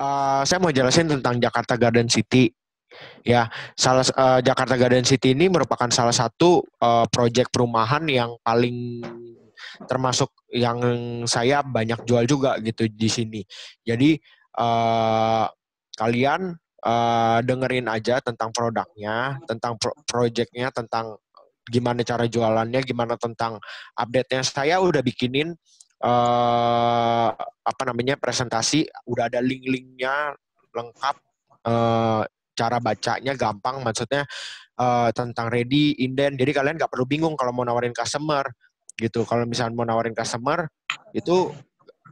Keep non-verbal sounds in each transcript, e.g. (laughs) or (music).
uh, saya mau jelasin tentang Jakarta Garden City. Ya, salah uh, Jakarta Garden City ini merupakan salah satu uh, proyek perumahan yang paling termasuk yang saya banyak jual juga gitu di sini. Jadi uh, kalian uh, dengerin aja tentang produknya, tentang pro projectnya, tentang gimana cara jualannya, gimana tentang update-nya. Saya udah bikinin uh, apa namanya presentasi, udah ada link-linknya lengkap, uh, cara bacanya gampang, maksudnya uh, tentang ready, inden. Jadi kalian nggak perlu bingung kalau mau nawarin customer gitu. Kalau misalnya mau nawarin customer itu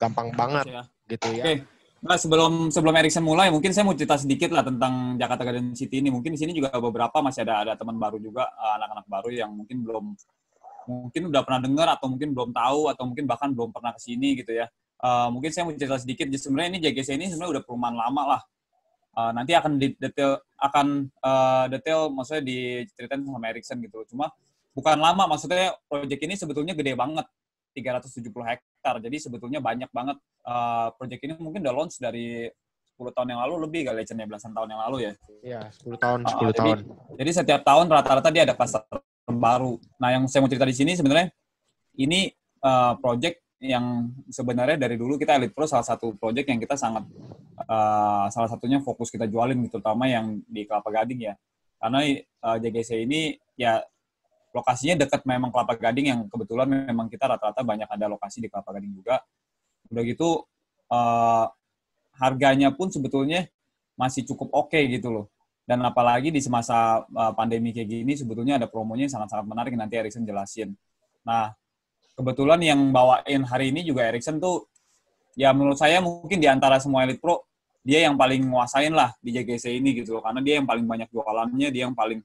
gampang banget ya. gitu ya. Okay. Nah, sebelum sebelum Erikson mulai, mungkin saya mau cerita sedikit lah tentang Jakarta Garden City ini. Mungkin di sini juga beberapa masih ada ada teman baru juga, anak-anak baru yang mungkin belum mungkin udah pernah dengar atau mungkin belum tahu atau mungkin bahkan belum pernah ke sini gitu ya. Uh, mungkin saya mau cerita sedikit. Sebenarnya ini JGC ini sebenarnya udah perumahan lama lah. Uh, nanti akan di detail akan uh, detail maksudnya diceritain sama Erikson gitu. Cuma bukan lama maksudnya proyek ini sebetulnya gede banget 370 hektar. Jadi sebetulnya banyak banget uh, proyek ini mungkin udah launch dari 10 tahun yang lalu lebih kali ya belasan tahun yang lalu ya. Iya, 10 tahun, 10 uh, tahun. Jadi, jadi setiap tahun rata-rata dia ada pasar baru. Nah, yang saya mau cerita di sini sebenarnya ini uh, project yang sebenarnya dari dulu kita Elite Pro salah satu project yang kita sangat uh, salah satunya fokus kita jualin gitu, terutama yang di Kelapa Gading ya. Karena uh, JGC ini ya lokasinya dekat memang Kelapa Gading yang kebetulan memang kita rata-rata banyak ada lokasi di Kelapa Gading juga. Udah gitu uh, harganya pun sebetulnya masih cukup oke okay gitu loh. Dan apalagi di semasa uh, pandemi kayak gini sebetulnya ada promonya yang sangat-sangat menarik nanti Erikson jelasin. Nah, kebetulan yang bawain hari ini juga Erikson tuh ya menurut saya mungkin di antara semua Elite Pro dia yang paling nguasain lah di JGC ini gitu loh. Karena dia yang paling banyak jualannya, dia yang paling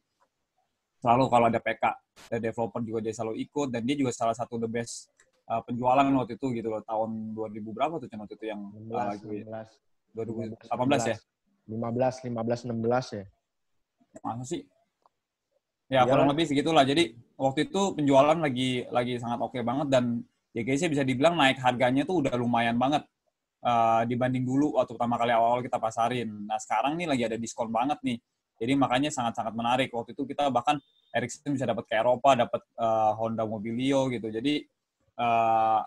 selalu kalau ada PK ada developer juga dia selalu ikut dan dia juga salah satu the best uh, penjualan waktu itu gitu loh tahun 2000 berapa tuh waktu itu yang 16, uh, 16, 2018 ya? 15 15 16 ya masa sih ya kurang lebih segitulah jadi waktu itu penjualan lagi lagi sangat oke okay banget dan JGC bisa dibilang naik harganya tuh udah lumayan banget uh, dibanding dulu waktu pertama kali awal-awal kita pasarin. Nah sekarang nih lagi ada diskon banget nih. Jadi makanya sangat-sangat menarik. Waktu itu kita bahkan Ericsson bisa dapat ke Eropa, dapat uh, Honda Mobilio gitu. Jadi uh,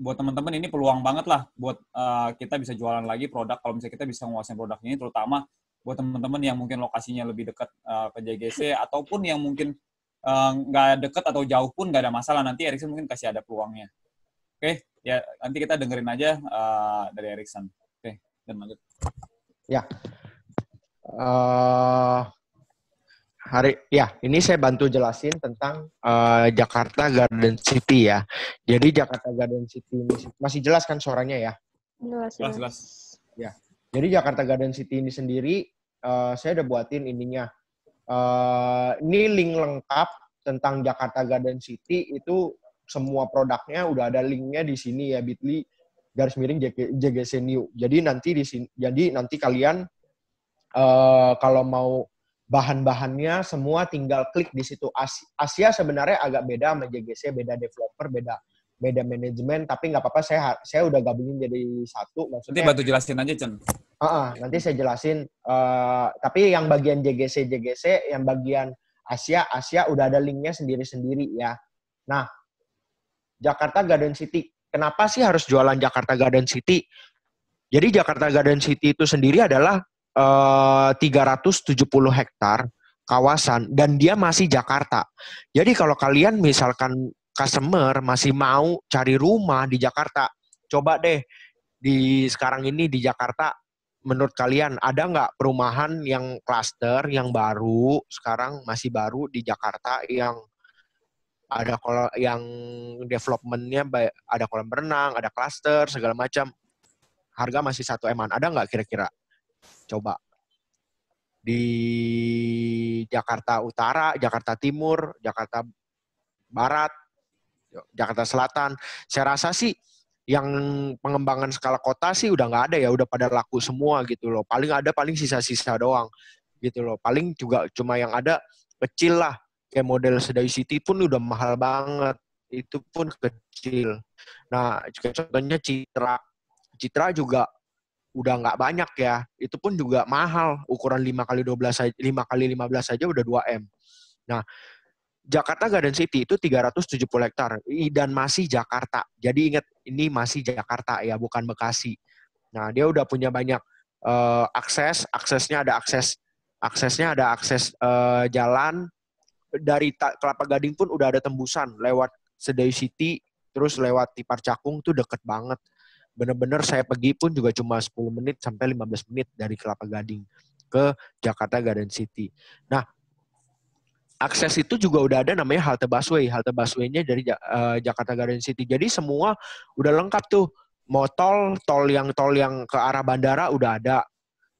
buat teman-teman ini peluang banget lah buat uh, kita bisa jualan lagi produk kalau misalnya kita bisa menguasai produknya ini terutama buat teman-teman yang mungkin lokasinya lebih dekat uh, ke JGC ataupun yang mungkin nggak uh, dekat atau jauh pun nggak ada masalah nanti Ericsson mungkin kasih ada peluangnya. Oke, okay? ya nanti kita dengerin aja uh, dari Ericsson. Oke, okay, dan lanjut. Ya, uh, hari ya ini saya bantu jelasin tentang uh, Jakarta Garden City ya. Jadi Jakarta Garden City ini masih jelas kan suaranya ya? Jelas, jelas. jelas. Ya. Jadi Jakarta Garden City ini sendiri uh, saya udah buatin ininya. Uh, ini link lengkap tentang Jakarta Garden City itu semua produknya udah ada linknya di sini ya Bitly garis miring JGC New. Jadi nanti di sini jadi nanti kalian uh, kalau mau bahan-bahannya semua tinggal klik di situ. Asia sebenarnya agak beda sama JGC, beda developer, beda beda manajemen, tapi nggak apa-apa saya saya udah gabungin jadi satu. Maksudnya, nanti bantu jelasin aja, Chen. Uh, uh, nanti saya jelasin. Uh, tapi yang bagian JGC JGC, yang bagian Asia Asia udah ada linknya sendiri-sendiri ya. Nah, Jakarta Garden City. Kenapa sih harus jualan Jakarta Garden City? Jadi Jakarta Garden City itu sendiri adalah uh, 370 hektar kawasan dan dia masih Jakarta. Jadi kalau kalian misalkan customer masih mau cari rumah di Jakarta, coba deh di sekarang ini di Jakarta menurut kalian ada nggak perumahan yang klaster yang baru sekarang masih baru di Jakarta yang ada kalau yang developmentnya ada kolam berenang, ada klaster segala macam harga masih satu eman ada nggak kira-kira? Coba. Di Jakarta Utara, Jakarta Timur, Jakarta Barat, Jakarta Selatan. Saya rasa sih yang pengembangan skala kota sih udah nggak ada ya, udah pada laku semua gitu loh. Paling ada paling sisa-sisa doang gitu loh. Paling juga cuma yang ada kecil lah. Kayak model Sedai City pun udah mahal banget. Itu pun kecil. Nah, contohnya Citra. Citra juga udah nggak banyak ya. Itu pun juga mahal. Ukuran 5 kali 12 aja, 5 kali 15 aja udah 2 M. Nah, Jakarta Garden City itu 370 hektar dan masih Jakarta. Jadi ingat ini masih Jakarta ya, bukan Bekasi. Nah, dia udah punya banyak uh, akses, aksesnya ada akses aksesnya ada akses uh, jalan dari Kelapa Gading pun udah ada tembusan lewat Sedayu City terus lewat Tipar Cakung tuh deket banget. Bener-bener saya pergi pun juga cuma 10 menit sampai 15 menit dari Kelapa Gading ke Jakarta Garden City. Nah, akses itu juga udah ada namanya halte busway. Halte busway-nya dari uh, Jakarta Garden City. Jadi semua udah lengkap tuh. Mau tol, tol yang tol yang ke arah bandara udah ada.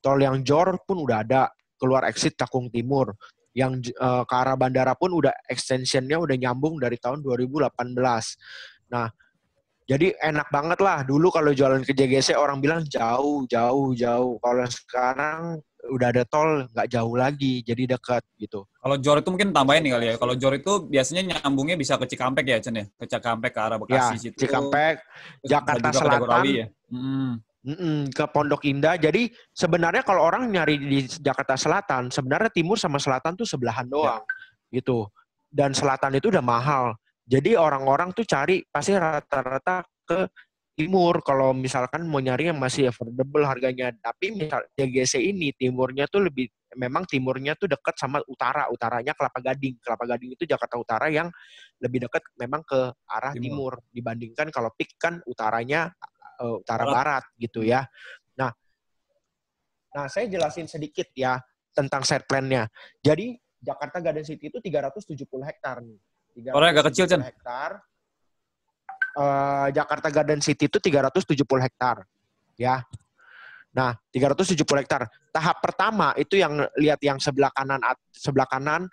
Tol yang jor pun udah ada keluar exit Cakung Timur. Yang uh, ke arah bandara pun udah extensionnya udah nyambung dari tahun 2018. Nah, jadi enak banget lah. Dulu kalau jualan ke JGC orang bilang jauh, jauh, jauh. Kalau sekarang udah ada tol, nggak jauh lagi, jadi dekat gitu. Kalau Jor itu mungkin tambahin nih kali ya. Kalau Jor itu biasanya nyambungnya bisa ke Cikampek ya, Chen ya? Ke Cikampek, ke arah Bekasi ya, situ. Cikampek, Jakarta Selatan. ya? Hmm. Mm-mm, ke Pondok Indah. Jadi sebenarnya kalau orang nyari di Jakarta Selatan, sebenarnya timur sama selatan tuh sebelahan ya. doang, ya. gitu. Dan selatan itu udah mahal. Jadi orang-orang tuh cari pasti rata-rata ke timur kalau misalkan mau nyari yang masih affordable harganya. Tapi misal JGC ini timurnya tuh lebih memang timurnya tuh dekat sama utara, utaranya Kelapa Gading. Kelapa Gading itu Jakarta Utara yang lebih dekat memang ke arah timur, timur dibandingkan kalau PIK kan utaranya uh, utara barat. gitu ya. Nah, nah saya jelasin sedikit ya tentang set plan-nya. Jadi Jakarta Garden City itu 370 hektar nih. Orang agak kecil. Hektar. Uh, Jakarta Garden City itu 370 hektar. Ya. Nah, 370 hektar. Tahap pertama itu yang lihat yang sebelah kanan sebelah kanan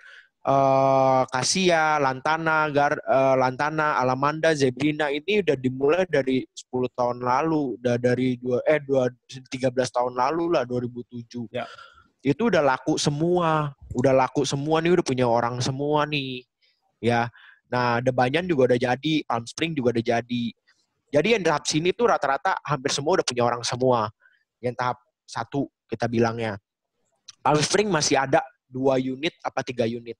uh, Kasia, Lantana, Gar, uh, Lantana, Alamanda, Zebrina ini udah dimulai dari 10 tahun lalu, udah dari dua eh dua 13 tahun lalu lah 2007. Ya. Itu udah laku semua, udah laku semua nih udah punya orang semua nih. Ya. Nah, Debanyan juga udah jadi, Palm Spring juga udah jadi. Jadi yang tahap sini tuh rata-rata hampir semua udah punya orang semua. Yang tahap satu kita bilangnya. Palm Spring masih ada dua unit apa tiga unit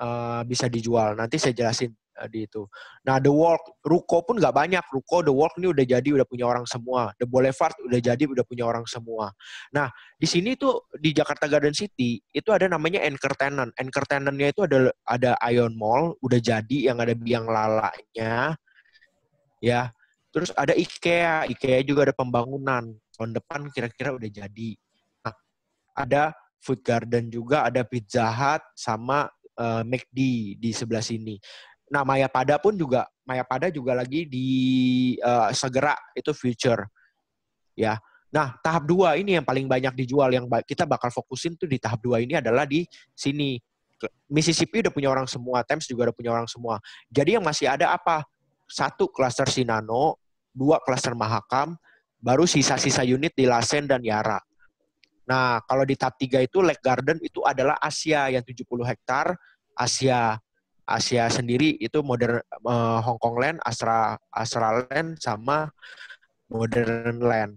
uh, bisa dijual. Nanti saya jelasin di itu. Nah, The Walk, Ruko pun nggak banyak. Ruko, The Walk ini udah jadi, udah punya orang semua. The Boulevard udah jadi, udah punya orang semua. Nah, di sini tuh di Jakarta Garden City itu ada namanya anchor tenant. Anchor tenantnya itu ada ada Ion Mall, udah jadi yang ada biang lalanya, ya. Terus ada IKEA, IKEA juga ada pembangunan. Tahun depan kira-kira udah jadi. Nah, ada Food Garden juga, ada Pizza Hut sama uh, McD di sebelah sini. Nah, Maya Pada pun juga Maya Pada juga lagi di uh, segera itu future. Ya. Nah, tahap dua ini yang paling banyak dijual yang kita bakal fokusin tuh di tahap dua ini adalah di sini. Mississippi udah punya orang semua, Thames juga udah punya orang semua. Jadi yang masih ada apa? Satu klaster Sinano, dua klaster Mahakam, baru sisa-sisa unit di Lasen dan Yara. Nah, kalau di tahap 3 itu Lake Garden itu adalah Asia yang 70 hektar. Asia Asia sendiri itu modern uh, Hong Kong Land, Astra Astra Land sama Modern Land.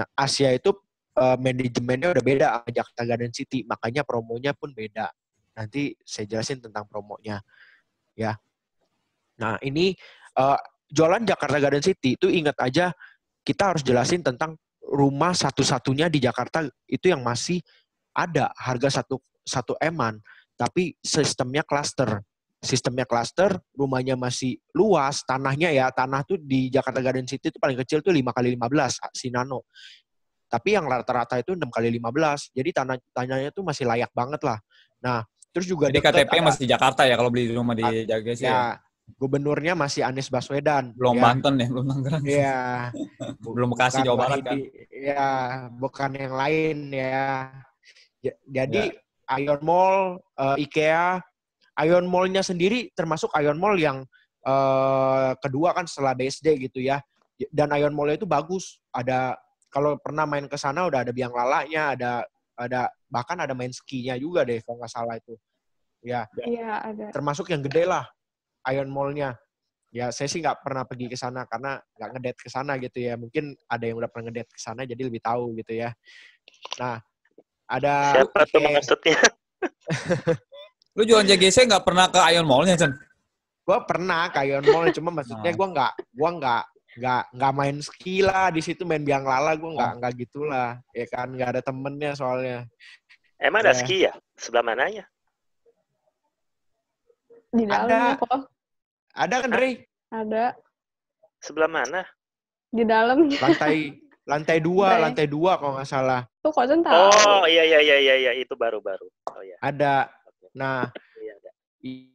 Nah, Asia itu uh, manajemennya udah beda sama Jakarta Garden City, makanya promonya pun beda. Nanti saya jelasin tentang promonya. Ya. Nah, ini uh, jualan Jakarta Garden City itu ingat aja kita harus jelasin tentang rumah satu-satunya di Jakarta itu yang masih ada harga satu satu eman, tapi sistemnya klaster. Sistemnya klaster, rumahnya masih luas, tanahnya ya, tanah tuh di Jakarta Garden City itu paling kecil tuh 5 kali 15 Sinano. Tapi yang rata-rata itu 6 kali 15. Jadi tanah tanahnya tuh masih layak banget lah. Nah, terus juga Jadi KTP ada, masih Jakarta ya kalau beli rumah di Jakarta ya, ya gubernurnya masih Anies Baswedan. Belum ya. Banten ya, belum Tangerang. Iya. (laughs) belum Bekasi Jawa Barat kan. Iya, bukan yang lain ya. Jadi ya. Ion Mall, uh, IKEA, Ion Mall-nya sendiri termasuk Ion Mall yang uh, kedua kan setelah BSD gitu ya. Dan Ion Mall itu bagus. Ada kalau pernah main ke sana udah ada biang lalanya, ada ada bahkan ada main skinya juga deh kalau nggak salah itu. Ya. Iya, ada. Termasuk yang gede lah Ion Mall-nya. ya saya sih nggak pernah pergi ke sana karena nggak ngedet ke sana gitu ya. Mungkin ada yang udah pernah ngedet ke sana jadi lebih tahu gitu ya. Nah, ada Siapa tuh Oke. maksudnya? (laughs) Lu jualan JGC nggak pernah ke Ion Mall-nya, Cen? Gua pernah ke Ion Mall cuma maksudnya Nah. gua nggak gua nggak nggak nggak main ski lah di situ main biang lala gua nggak nggak gitulah ya kan nggak ada temennya soalnya Emang ada Ya. ski ya? Sebelah mananya? Di dalam Ada. kok. ada kan Rey Ada. Sebelah mana? Di dalam. lantai lantai dua lantai dua kalau nggak salah Tuh kok tahu. Oh iya iya iya iya iya itu baru-baru. Oh iya. ada. Nah Iya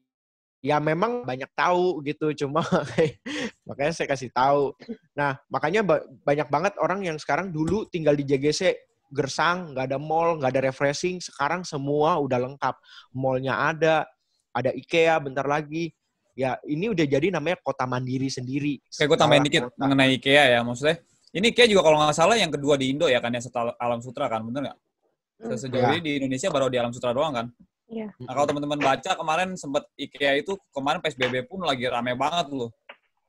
ya memang banyak tahu gitu cuma (laughs) makanya saya kasih tahu nah makanya ba- banyak banget orang yang sekarang dulu tinggal di JGC gersang nggak ada mall nggak ada refreshing sekarang semua udah lengkap mallnya ada ada IKEA bentar lagi ya ini udah jadi namanya kota mandiri sendiri Kayak gue tambahin dikit kota. mengenai IKEA ya, maksudnya. Ini IKEA juga kalau nggak salah yang kedua di Indo ya kan, yang setelah Alam Sutra kan, bener nggak? Hmm. Sejauh Ya. ini di Indonesia baru di Alam Sutra doang kan? Iya. Nah, kalau teman-teman baca kemarin sempat IKEA itu kemarin PSBB pun lagi rame banget loh.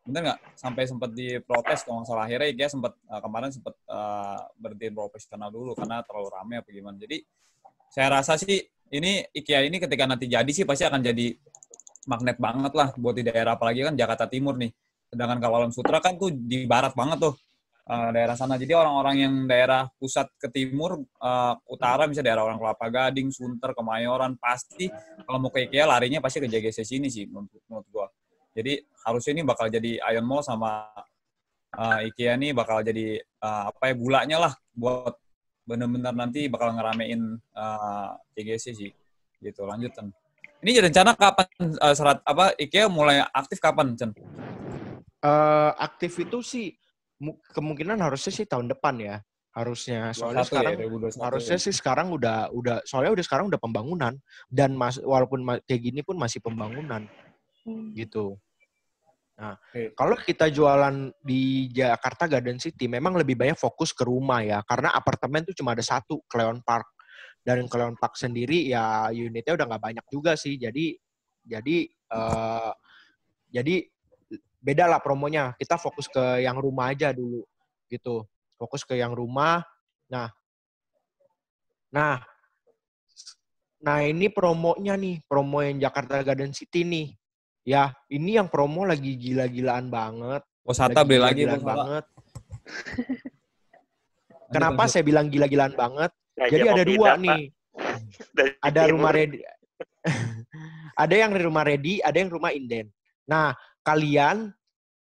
Bener nggak? Sampai sempat diprotes kalau nggak salah. Akhirnya IKEA sempat eh, kemarin sempat eh, berhentiin profesional dulu karena terlalu rame apa gimana. Jadi saya rasa sih ini IKEA ini ketika nanti jadi sih pasti akan jadi magnet banget lah buat di daerah apalagi kan Jakarta Timur nih. Sedangkan kalau Alam Sutra kan tuh di barat banget tuh eh, daerah sana. Jadi orang-orang yang daerah pusat ke timur, eh, utara misalnya daerah orang Kelapa Gading, Sunter, Kemayoran pasti kalau mau ke IKEA larinya pasti ke JGC sini sih menurut, menurut gua. Jadi harusnya ini bakal jadi Ion Mall sama eh, IKEA nih bakal jadi eh, apa ya gulanya lah buat bener-bener nanti bakal ngeramein eh, JGC sih. Gitu lanjut Cen. Ini rencana kapan eh, serat apa IKEA mulai aktif kapan Cen? Eh, aktif itu sih kemungkinan harusnya sih tahun depan ya harusnya soalnya 21 sekarang ya, 2021 harusnya ya. sih sekarang udah udah soalnya udah sekarang udah pembangunan dan mas walaupun ma- kayak gini pun masih pembangunan Hmm. gitu. Nah, Oke. kalau kita jualan di Jakarta Garden City memang lebih banyak fokus ke rumah ya karena apartemen tuh cuma ada satu Cleon Park dan Cleon Park sendiri ya unitnya udah nggak banyak juga sih jadi jadi eh, jadi beda lah promonya. Kita fokus ke yang rumah aja dulu gitu. Fokus ke yang rumah. Nah. Nah. Nah ini promonya nih promo yang Jakarta Garden City nih. Ya ini yang promo lagi gila-gilaan banget. Wisata beli lagi Sata. banget. Kenapa saya bilang gila-gilaan banget? Nah, jadi dia ada dua pindah, nih. Ada rumah ready (laughs) ada yang rumah ready ada yang rumah inden. Nah kalian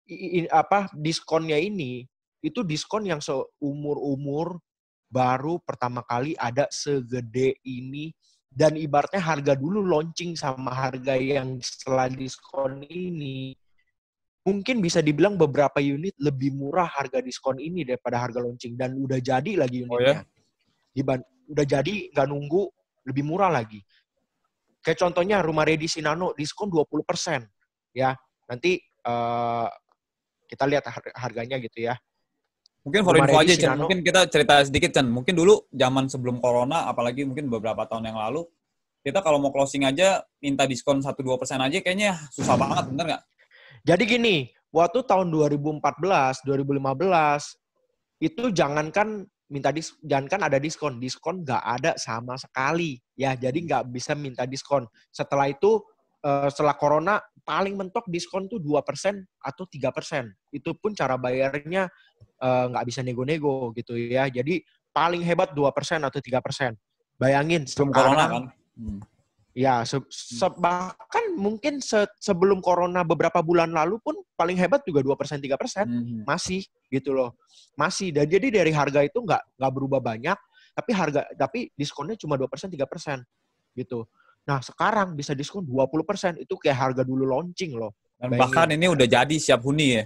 i- i- apa diskonnya ini itu diskon yang seumur umur baru pertama kali ada segede ini dan ibaratnya harga dulu launching sama harga yang setelah diskon ini mungkin bisa dibilang beberapa unit lebih murah harga diskon ini daripada harga launching dan udah jadi lagi Oh unitnya. Diban- udah jadi nggak nunggu lebih murah lagi. Kayak contohnya rumah Ready Sinano diskon 20%. Ya, nanti eh, kita lihat har- harganya gitu ya. Mungkin for info aja, Chan. Sinano. Mungkin kita cerita sedikit, Chan. Mungkin dulu zaman sebelum corona, apalagi mungkin beberapa tahun yang lalu, kita kalau mau closing aja minta diskon 1-2% aja kayaknya susah banget, bener nggak? Jadi gini, waktu tahun 2014, 2015 itu jangankan minta dis, jangankan ada diskon, diskon nggak ada sama sekali ya. Jadi nggak bisa minta diskon. Setelah itu eh, setelah corona paling mentok diskon tuh 2% atau 3%. Itu pun cara bayarnya eh, nggak bisa nego-nego gitu ya. Jadi paling hebat 2% atau 3%. Bayangin Sebelum corona kan. Hmm. Ya, se- se- bahkan mungkin se- sebelum corona beberapa bulan lalu pun paling hebat juga 2% 3%. Hmm. Masih gitu loh. Masih. Dan jadi dari harga itu nggak nggak berubah banyak, tapi harga tapi diskonnya cuma 2% 3% gitu. Nah, sekarang bisa diskon 20%. Itu kayak harga dulu launching loh. Dan Bayangin. bahkan ini udah jadi siap huni ya.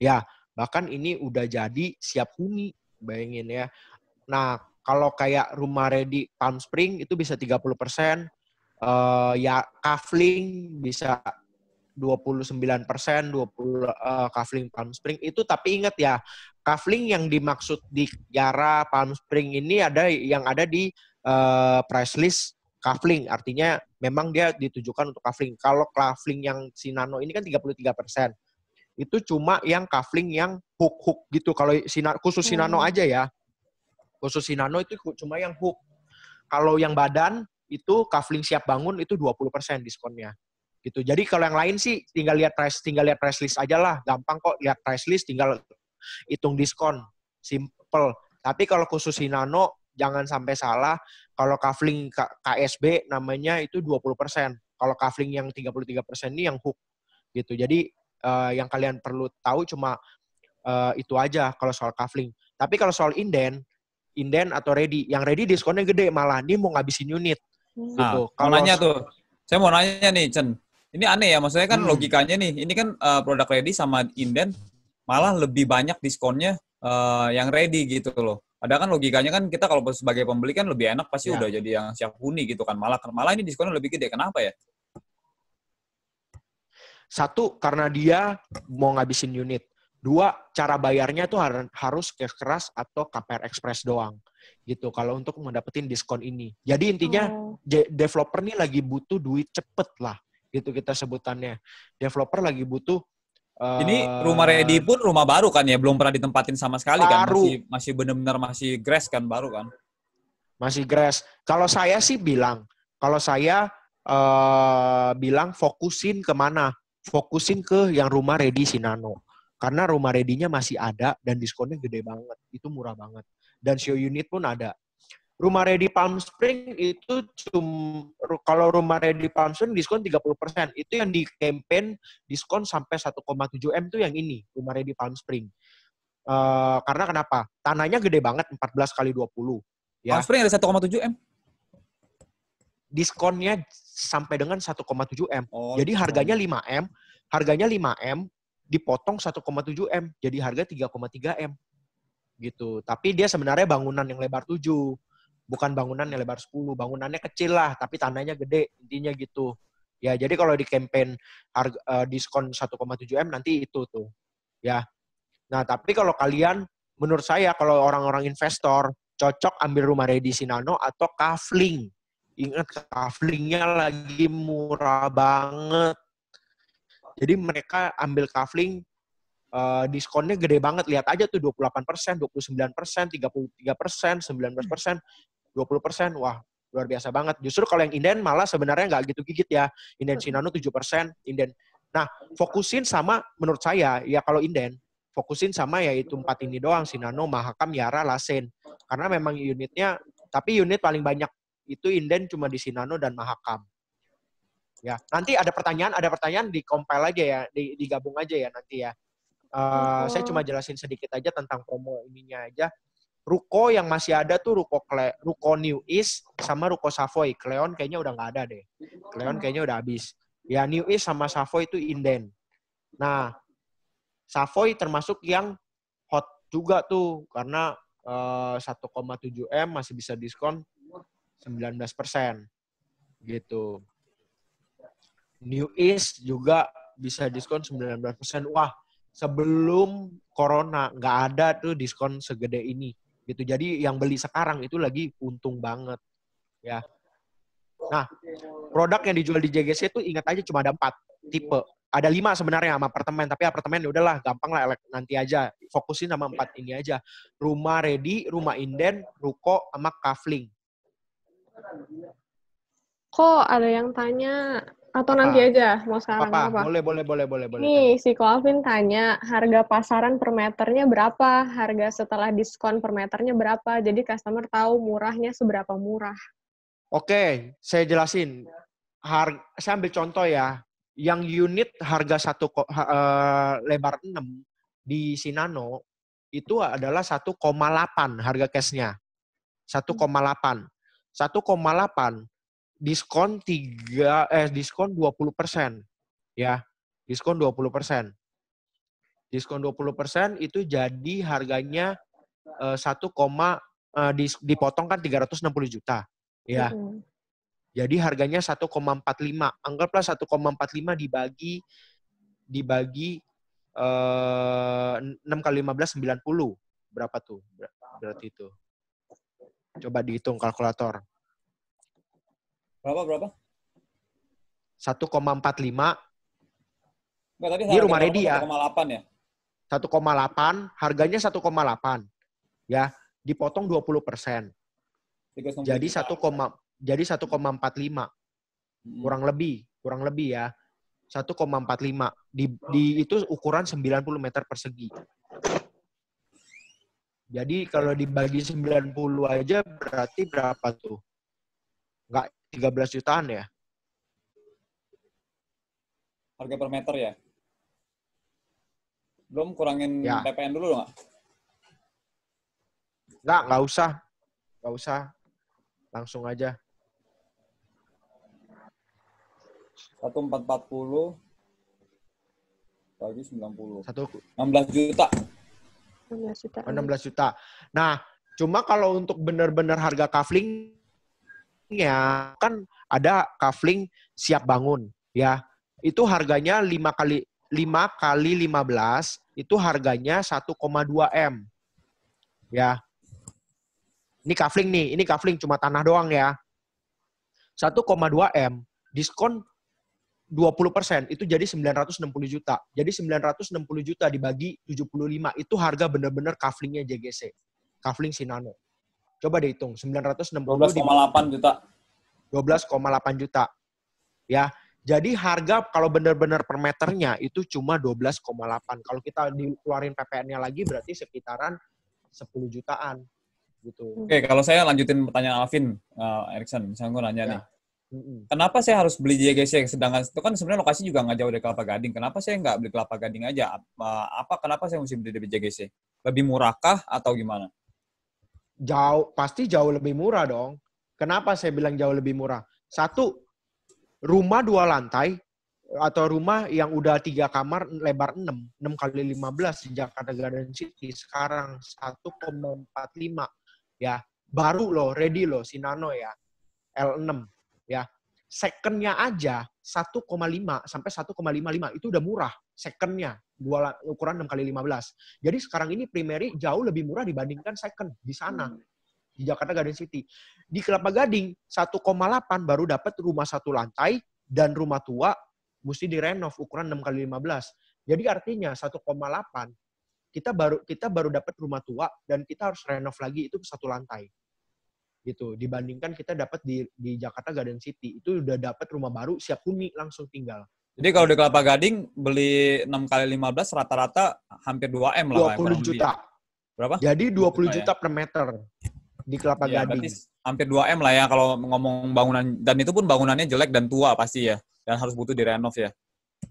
Ya, bahkan ini udah jadi siap huni, bayangin ya. Nah, kalau kayak rumah ready Palm Spring itu bisa 30%, eh ya kafling bisa 29 persen, 20 eh, kafling Palm Spring itu tapi ingat ya kafling yang dimaksud di Yara Palm Spring ini ada yang ada di eh, price list kafling artinya memang dia ditujukan untuk kafling. Kalau kafling yang si Nano ini kan 33%. Itu cuma yang kafling yang hook-hook gitu. Kalau si khusus si Nano Hmm. aja ya. Khusus si Nano itu cuma yang hook. Kalau yang badan itu kafling siap bangun itu 20% diskonnya. Gitu. Jadi kalau yang lain sih tinggal lihat price tinggal lihat price list aja lah. Gampang kok lihat price list tinggal hitung diskon. Simple. Tapi kalau khusus si Nano jangan sampai salah kalau kafling K- KSB namanya itu 20%. Kalau kafling yang 33% ini yang hook gitu. Jadi eh, yang kalian perlu tahu cuma eh, itu aja kalau soal kafling. Tapi kalau soal inden, inden atau ready, yang ready diskonnya gede malah ini mau ngabisin unit Hmm. Nah, gitu. mau Kalau nanya tuh. Saya mau nanya nih, Chen. Ini aneh ya, maksudnya kan Hmm. logikanya nih, ini kan eh, produk ready sama inden malah lebih banyak diskonnya eh, yang ready gitu loh. Padahal kan logikanya kan kita kalau sebagai pembeli kan lebih enak pasti Ya. udah jadi yang siap huni gitu kan. Malah malah ini diskonnya lebih gede. Kenapa ya? Satu, karena dia mau ngabisin unit. Dua, cara bayarnya tuh har- harus cash keras atau KPR Express doang. Gitu, kalau untuk mendapatkan diskon ini. Jadi intinya, Oh. developer nih lagi butuh duit cepet lah. Gitu kita sebutannya. Developer lagi butuh... Ini eh, rumah ready pun rumah baru kan ya, belum pernah ditempatin sama sekali kan. Baru. Masih masih benar-benar masih grass kan baru kan. Masih grass. Kalau saya sih bilang, kalau saya eh, bilang fokusin ke mana? Fokusin ke yang rumah ready Sinano. Karena rumah ready-nya masih ada dan diskonnya gede banget. Itu murah banget. Dan show unit pun ada. Rumah ready Palm Spring itu cum kalau rumah ready Palm Spring diskon 30%. Itu yang di campaign diskon sampai 1,7 M tuh yang ini, rumah ready Palm Spring. Eh, karena kenapa? Tanahnya gede banget 14 kali 20. Ya. Palm Spring ada 1,7 M. diskonnya sampai dengan 1,7 M. Oh, Jadi harganya 5 M, harganya 5 M dipotong 1,7 M, jadi harga 3,3 M. Gitu. Tapi dia sebenarnya bangunan yang lebar 7, bukan bangunan yang lebar 10. Bangunannya kecil lah, tapi tanahnya gede, intinya gitu. Ya, jadi kalau di campaign harga eh, diskon 1,7 M nanti itu tuh. Ya. Nah, tapi kalau kalian menurut saya kalau orang-orang investor cocok ambil rumah ready Sinano atau Kafling. Ingat kaflingnya lagi murah banget. Jadi mereka ambil kafling eh, diskonnya gede banget. Lihat aja tuh 28 persen, 29 persen, 33 persen, 19 persen, 20 persen. Wah, luar biasa banget. Justru kalau yang inden malah sebenarnya nggak gitu gigit ya. Inden Sinano 7 persen, inden. Nah, fokusin sama menurut saya ya kalau inden fokusin sama ya itu empat ini doang Sinano, Mahakam, Yara, Lasen. Karena memang unitnya tapi unit paling banyak itu inden cuma di Sinano dan Mahakam. Ya, nanti ada pertanyaan, ada pertanyaan di compile aja ya, di, digabung aja ya nanti ya. Eh, Saya cuma jelasin sedikit aja tentang promo ininya aja. Ruko yang masih ada tuh Ruko Cle, Ruko New East sama Ruko Savoy. Cleon kayaknya udah nggak ada deh. Cleon kayaknya udah habis. Ya New East sama Savoy itu inden. Nah, Savoy termasuk yang hot juga tuh karena eh, 1,7 M masih bisa diskon 19 persen gitu. New East juga bisa diskon 19 persen. Wah, sebelum Corona nggak ada tuh diskon segede ini gitu. Jadi yang beli sekarang itu lagi untung banget ya. Nah, produk yang dijual di JGC itu ingat aja cuma ada empat tipe. Ada lima sebenarnya sama apartemen, tapi apartemen ya udahlah gampang lah nanti aja. Fokusin sama empat ini aja. Rumah ready, rumah inden, ruko, sama kafling. Kok ada yang tanya atau nanti Apa? aja mau sekarang Apa? apa? Boleh, boleh, boleh, boleh, boleh. Nih, si Kelvin tanya harga pasaran per meternya berapa, harga setelah diskon per meternya berapa, jadi customer tahu murahnya seberapa murah. Oke, saya jelasin. Har saya ambil contoh ya. Yang unit harga satu eh, lebar 6 di Sinano itu adalah 1,8 harga cashnya. 1,8. 1,8 diskon 3 eh diskon 20%. Ya. Diskon 20%. Diskon 20% itu jadi harganya eh, 1, eh, dipotong kan 360 juta. Ya. Mm-mm. Jadi harganya 1,45. Anggaplah 1,45 dibagi dibagi eh 6 kali 15 90. Berapa tuh? Ber- Berarti itu. Coba dihitung kalkulator. Berapa berapa? 1,45 Enggak tadi Ini rumah ready ya. 1,8 ya. 1,8, harganya 1,8. Ya, dipotong 20 persen. 390 Jadi juta. 1, koma- jadi 1,45 Hmm. kurang lebih, kurang lebih ya. 1,45 di, di itu ukuran 90 meter persegi. Jadi kalau dibagi 90 aja berarti berapa tuh? Enggak 13 jutaan ya? harga per meter ya. Belum kurangin Ya. PPN dulu nggak? Enggak, enggak usah. Enggak usah. Langsung aja. 1440 bagi 90. Satu 16 juta. 16 juta. 16 juta. Nah, cuma kalau untuk benar-benar harga kafling ya kan ada kafling siap bangun ya. Itu harganya 5 kali 5 kali 15 itu harganya 1,2 M. Ya. Ini kafling nih, ini kafling cuma tanah doang ya. 1,2 M diskon 20% itu jadi 960 juta. Jadi 960 juta dibagi 75 itu harga bener-bener kaflingnya JGC. Kafling Sinano. Coba dihitung 960 di 12,8 juta. 12,8 juta. Ya. Jadi harga kalau benar-benar per meternya itu cuma 12,8. Kalau kita dikeluarin PPN-nya lagi berarti sekitaran 10 jutaan gitu. Oke, kalau saya lanjutin pertanyaan Alvin, uh, Erikson, misalnya gue nanya Ya. nih, kenapa saya harus beli JGC? Sedangkan itu kan sebenarnya lokasi juga nggak jauh dari Kelapa Gading. Kenapa saya nggak beli Kelapa Gading aja? Apa, apa kenapa saya mesti beli di JGC? Lebih murahkah atau gimana? Jauh pasti jauh lebih murah dong. Kenapa saya bilang jauh lebih murah? Satu, rumah dua lantai atau rumah yang udah tiga kamar lebar 6, 6 kali 15 di Jakarta Garden City sekarang 1,45 ya. Baru loh, ready loh si Nano ya. L6 ya. Secondnya aja 1,5 sampai 1,55 itu udah murah. Secondnya dua ukuran 6 kali 15. Jadi sekarang ini primary jauh lebih murah dibandingkan second di sana di Jakarta Garden City. Di Kelapa Gading 1,8 baru dapat rumah satu lantai dan rumah tua mesti direnov ukuran 6 kali 15. Jadi artinya 1,8 kita baru kita baru dapat rumah tua dan kita harus renov lagi itu satu lantai. Gitu. Dibandingkan kita dapat di di Jakarta Garden City itu udah dapat rumah baru siap huni langsung tinggal. Jadi kalau di Kelapa Gading beli 6 kali 15 rata-rata hampir 2 M lah. 20 kurang lebih. juta. Berapa? Jadi 20 juta ya. juta per meter di Kelapa Ya, Gading. hampir 2 M lah ya kalau ngomong bangunan dan itu pun bangunannya jelek dan tua pasti ya dan harus butuh direnov ya.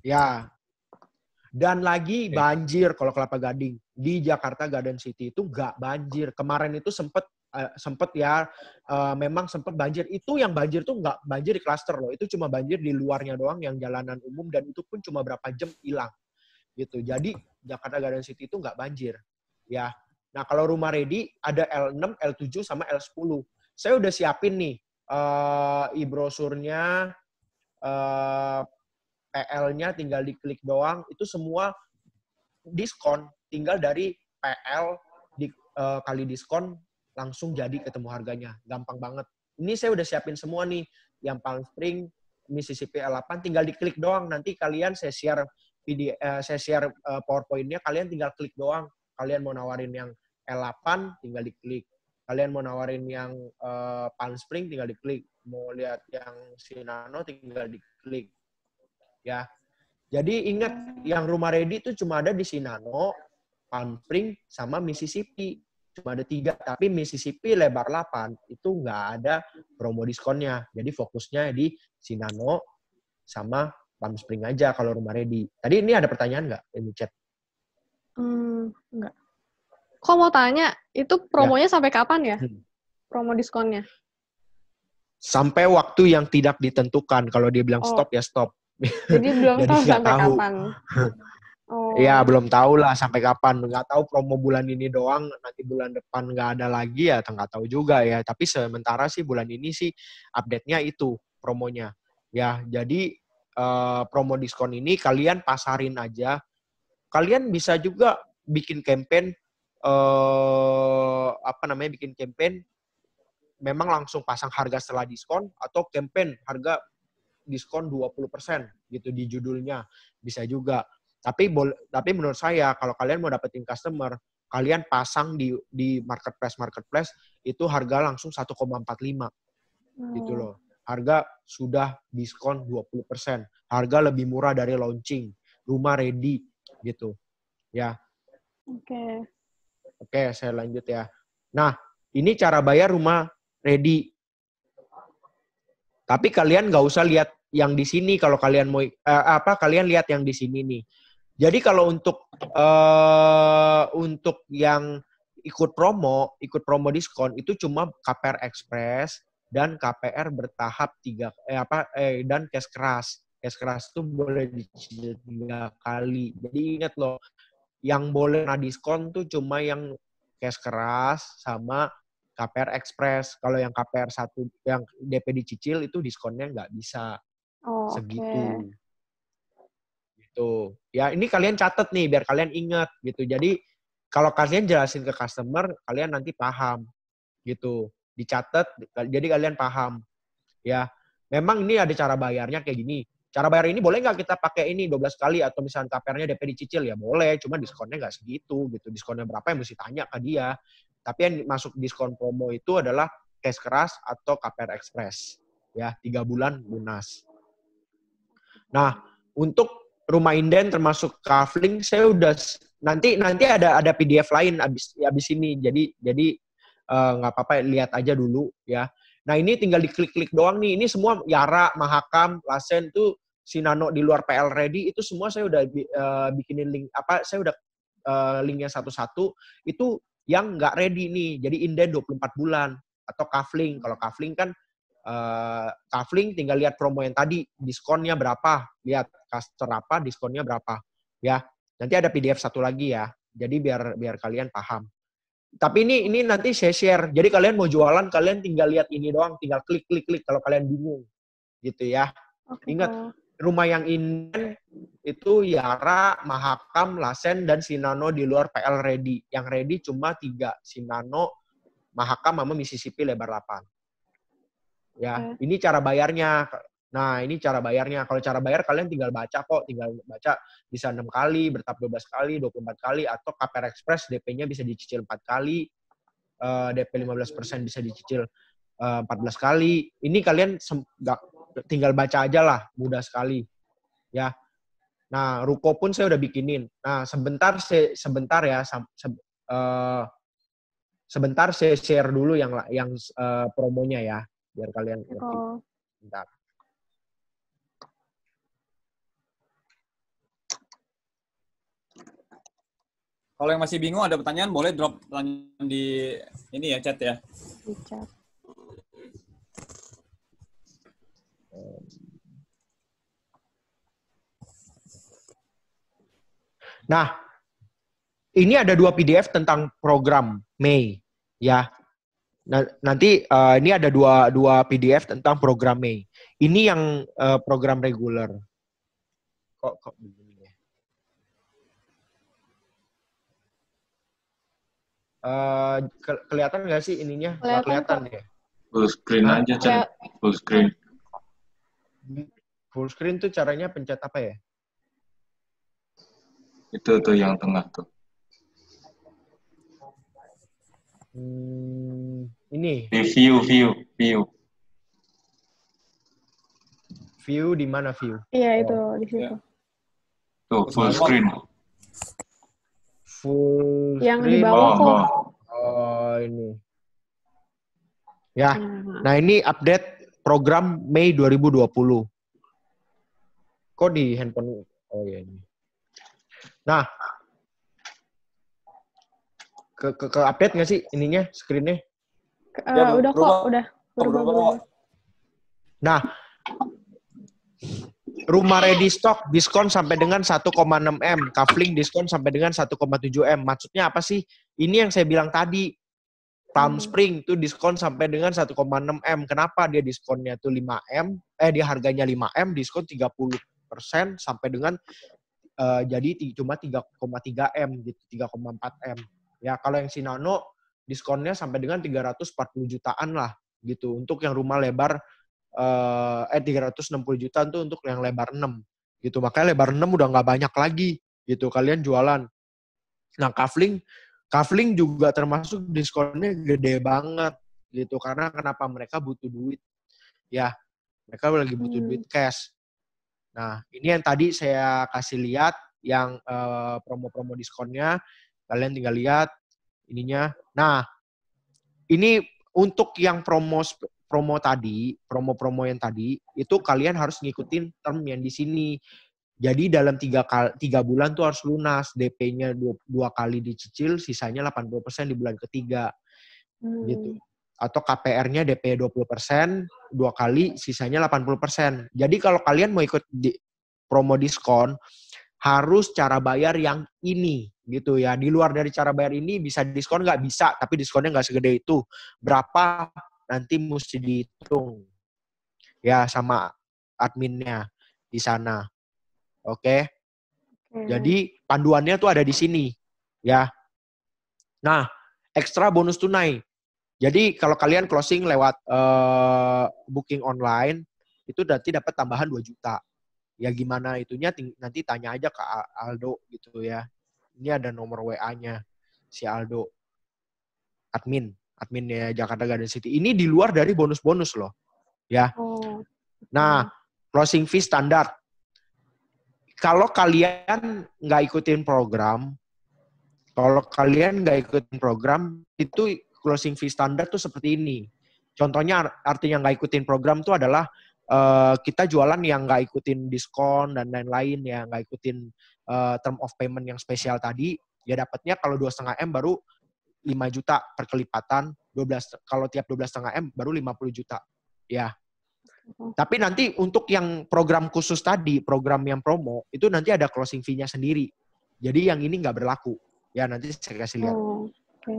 Ya. Dan lagi banjir kalau Kelapa Gading. Di Jakarta Garden City itu nggak banjir. Kemarin itu sempet eh, sempet ya eh, memang sempet banjir. Itu yang banjir tuh nggak banjir di klaster loh. Itu cuma banjir di luarnya doang yang jalanan umum dan itu pun cuma berapa jam hilang. Gitu. Jadi Jakarta Garden City itu nggak banjir. Ya. Nah, kalau rumah ready ada L6, L7 sama L10. Saya udah siapin nih eh e-brosurnya eh PL-nya tinggal diklik doang, itu semua diskon. Tinggal dari PL di, eh, kali diskon langsung jadi ketemu harganya. Gampang banget. Ini saya udah siapin semua nih. Yang Palm Spring, Mississippi L8, tinggal diklik doang. Nanti kalian saya share video, eh, saya share eh, PowerPoint-nya, kalian tinggal klik doang. Kalian mau nawarin yang L8, tinggal diklik. Kalian mau nawarin yang eh, Palm Spring, tinggal diklik. Mau lihat yang Sinano, tinggal diklik ya. Jadi ingat yang rumah ready itu cuma ada di Sinano, Palm Spring, sama Mississippi. Cuma ada tiga, tapi Mississippi lebar 8 itu nggak ada promo diskonnya. Jadi fokusnya di Sinano sama Palm Spring aja kalau rumah ready. Tadi ini ada pertanyaan nggak ini chat? Hmm, enggak. Kok mau tanya, itu promonya sampai kapan ya? Hmm. Promo diskonnya? Sampai waktu yang tidak ditentukan. Kalau dia bilang Oh. stop ya stop. Jadi belum (laughs) tahu nggak sampai tahu. kapan. (laughs) Oh. Ya belum tahu lah sampai kapan. Nggak tahu promo bulan ini doang. Nanti bulan depan nggak ada lagi ya nggak tahu juga ya. Tapi sementara sih bulan ini sih update-nya itu promonya. Ya jadi eh, promo diskon ini kalian pasarin aja. Kalian bisa juga bikin campaign eh apa namanya bikin campaign memang langsung pasang harga setelah diskon atau campaign harga diskon 20% gitu di judulnya. Bisa juga. Tapi bol- tapi menurut saya kalau kalian mau dapetin customer, kalian pasang di di marketplace marketplace itu harga langsung 1,45 gitu Oh, loh. Harga sudah diskon 20%. Harga lebih murah dari launching. Rumah ready gitu. Ya. Oke. Oke, saya lanjut ya. Nah, ini cara bayar rumah ready. Tapi kalian nggak usah lihat yang di sini kalau kalian mau eh, apa kalian lihat yang di sini nih. Jadi kalau untuk eh untuk yang ikut promo, ikut promo diskon itu cuma KPR Express dan KPR bertahap tiga eh apa eh dan cash keras. Cash keras itu boleh dicicil tiga kali. Jadi ingat loh, yang boleh kena diskon tuh cuma yang cash keras sama KPR Express. Kalau yang KPR satu yang DP dicicil itu diskonnya nggak bisa Oh, segitu. Gitu. Ya ini kalian catat nih biar kalian ingat gitu. Jadi kalau kalian jelasin ke customer, kalian nanti paham gitu. Dicatat, jadi kalian paham. Ya, memang ini ada cara bayarnya kayak gini. Cara bayar ini boleh nggak kita pakai ini 12 kali atau misalnya KPR-nya DP dicicil ya boleh, cuma diskonnya nggak segitu gitu. Diskonnya berapa yang mesti tanya ke dia. Tapi yang masuk diskon promo itu adalah cash keras atau KPR Express. Ya, tiga bulan lunas. Nah, untuk rumah inden termasuk kafling saya udah nanti nanti ada ada PDF lain abis abis ini. Jadi jadi eh, nggak apa-apa lihat aja dulu ya. Nah, ini tinggal diklik-klik doang nih. Ini semua Yara, Mahakam, Lasen tuh Sinano di luar PL ready itu semua saya udah eh, bikinin link apa saya udah eh, linknya satu-satu itu yang nggak ready nih. Jadi inden 24 bulan atau kafling. Kalau kafling kan kafling tinggal lihat promo yang tadi diskonnya berapa. Lihat customer apa diskonnya berapa. Ya nanti ada PDF satu lagi ya. Jadi biar biar kalian paham. Tapi ini ini nanti saya share. Jadi kalian mau jualan kalian tinggal lihat ini doang. Tinggal klik klik klik. Kalau kalian bingung gitu ya. Oke, Ingat. Rumah yang inden itu Yara, Mahakam, Lasen, dan Sinano di luar PL ready. Yang ready cuma tiga, Sinano, Mahakam, sama Mississippi lebar 8. Ya, ini cara bayarnya. Nah, ini cara bayarnya. Kalau cara bayar kalian tinggal baca kok, tinggal baca bisa 6 kali, bertahap 12 kali, 24 kali, atau KPR Express DP-nya bisa dicicil 4 kali, eh, DP 15% bisa dicicil eh, 14 kali. Ini kalian nggak tinggal baca aja lah, mudah sekali. Ya. Nah, ruko pun saya udah bikinin. Nah, sebentar se- sebentar ya se- eh, sebentar saya share dulu yang yang eh, promonya ya, biar kalian ngerti. Oh, Bentar. Kalau yang masih bingung ada pertanyaan boleh drop pertanyaan di ini ya chat ya. di chat. Nah, ini ada dua PDF tentang program Mei, ya. Nah, nanti eh, ini ada dua dua PDF tentang program Mei. Ini yang eh, program reguler. Kok kok begini ya? Eh, ke- kelihatan nggak sih ininya? Nggak Kelihatan kelihatan ya. Full screen Hah? aja, Chan. Ya, Full screen. Full screen tuh caranya pencet apa ya? Itu tuh yang tengah tuh. Hmm, ini Di view, view, view. view di mana view? iya itu di situ. Ya. Tuh, full screen. Full Yang di screen. bawah Oh, kok. oh. Oh, ini. Ya, Nah, nah ini update program Mei 2020. Kok di handphone? Oh ya ini. Nah, ke, ke, ke update nggak sih ininya, screennya? Ke- Ya, udah kok, udah berubah. Berubah, berubah. Nah, rumah ready stock diskon sampai dengan 1,6 M, kafling diskon sampai dengan 1,7 M. Maksudnya apa sih? Ini yang saya bilang tadi. Palm Hmm. Spring tuh diskon sampai dengan 1,6 M. Kenapa dia diskonnya tuh 5 M? Eh dia harganya 5 M, diskon 30% sampai dengan eh, jadi cuma 3,3 M gitu, 3,4 M. Ya kalau yang Sinano diskonnya sampai dengan 340 jutaan lah. gitu. Untuk yang rumah lebar eh eh 360 juta tuh untuk yang lebar 6 gitu. Makanya lebar 6 udah nggak banyak lagi gitu. Kalian jualan. Nah kafling kafling juga termasuk diskonnya gede banget gitu. Karena kenapa? Mereka butuh duit. Ya mereka lagi butuh Hmm. duit cash. Nah ini yang tadi saya kasih lihat yang eh, promo-promo diskonnya. Kalian tinggal lihat ininya nah ini untuk yang promo promo tadi promo-promo yang tadi itu kalian harus ngikutin term yang di sini jadi dalam tiga kali tiga bulan tuh harus lunas DP-nya dua, dua kali dicicil sisanya 80% di bulan ketiga Hmm. gitu. Atau KPR-nya DP 20%, dua kali, sisanya 80%. Jadi kalau kalian mau ikut di promo diskon, harus cara bayar yang ini gitu ya. Di luar dari cara bayar ini bisa diskon nggak bisa, tapi diskonnya nggak segede itu. Berapa nanti mesti dihitung ya sama adminnya di sana. Oke. Oke. Jadi panduannya tuh ada di sini, ya. Nah, ekstra bonus tunai. Jadi kalau kalian closing lewat eh, booking online, itu nanti dapat tambahan 2 juta. Ya gimana itunya nanti tanya aja ke Aldo gitu ya. Ini ada nomor WA-nya si Aldo. Admin, adminnya Jakarta Garden City. Ini di luar dari bonus-bonus loh. Oh. Nah, closing fee standar. Kalau kalian nggak ikutin program, kalau kalian nggak ikutin program, itu closing fee standar tuh seperti ini. Contohnya ar- artinya nggak ikutin program tuh adalah eh, kita jualan yang nggak ikutin diskon dan lain-lain ya, nggak ikutin eh, term of payment yang spesial tadi, ya dapatnya kalau dua setengah m baru 5 juta per kelipatan, 12 kalau tiap 12 setengah m baru 50 juta. Ya, tapi nanti untuk yang program khusus tadi, program yang promo, itu nanti ada closing fee-nya sendiri. Jadi yang ini nggak berlaku. Ya nanti saya kasih lihat. Oh, oke.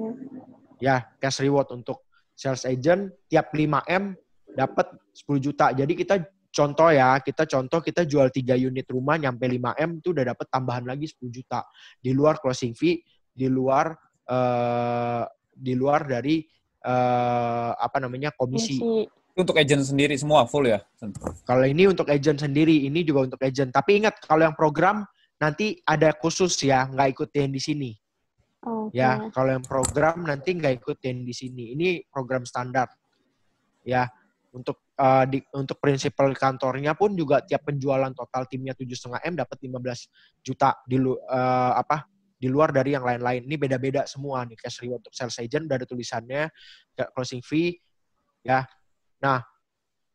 Ya, cash reward untuk sales agent tiap 5M dapat 10 juta. Jadi kita contoh ya, kita contoh kita jual 3 unit rumah nyampe 5M itu udah dapat tambahan lagi 10 juta. Di luar closing fee, di luar eh di luar dari eh apa namanya komisi. Untuk agent sendiri semua full ya? Kalau ini untuk agent sendiri, ini juga untuk agent. Tapi ingat kalau yang program nanti ada khusus ya, nggak ikutin di sini. Oke. Ya, kalau yang program nanti nggak ikutin di sini. Ini program standar. Ya, untuk eh, di, untuk prinsipal kantornya pun juga tiap penjualan total timnya 7,5 m dapat 15 juta di eh, apa di luar dari yang lain-lain. Ini beda-beda semua nih cash reward untuk sales agent udah ada tulisannya closing fee ya. Nah,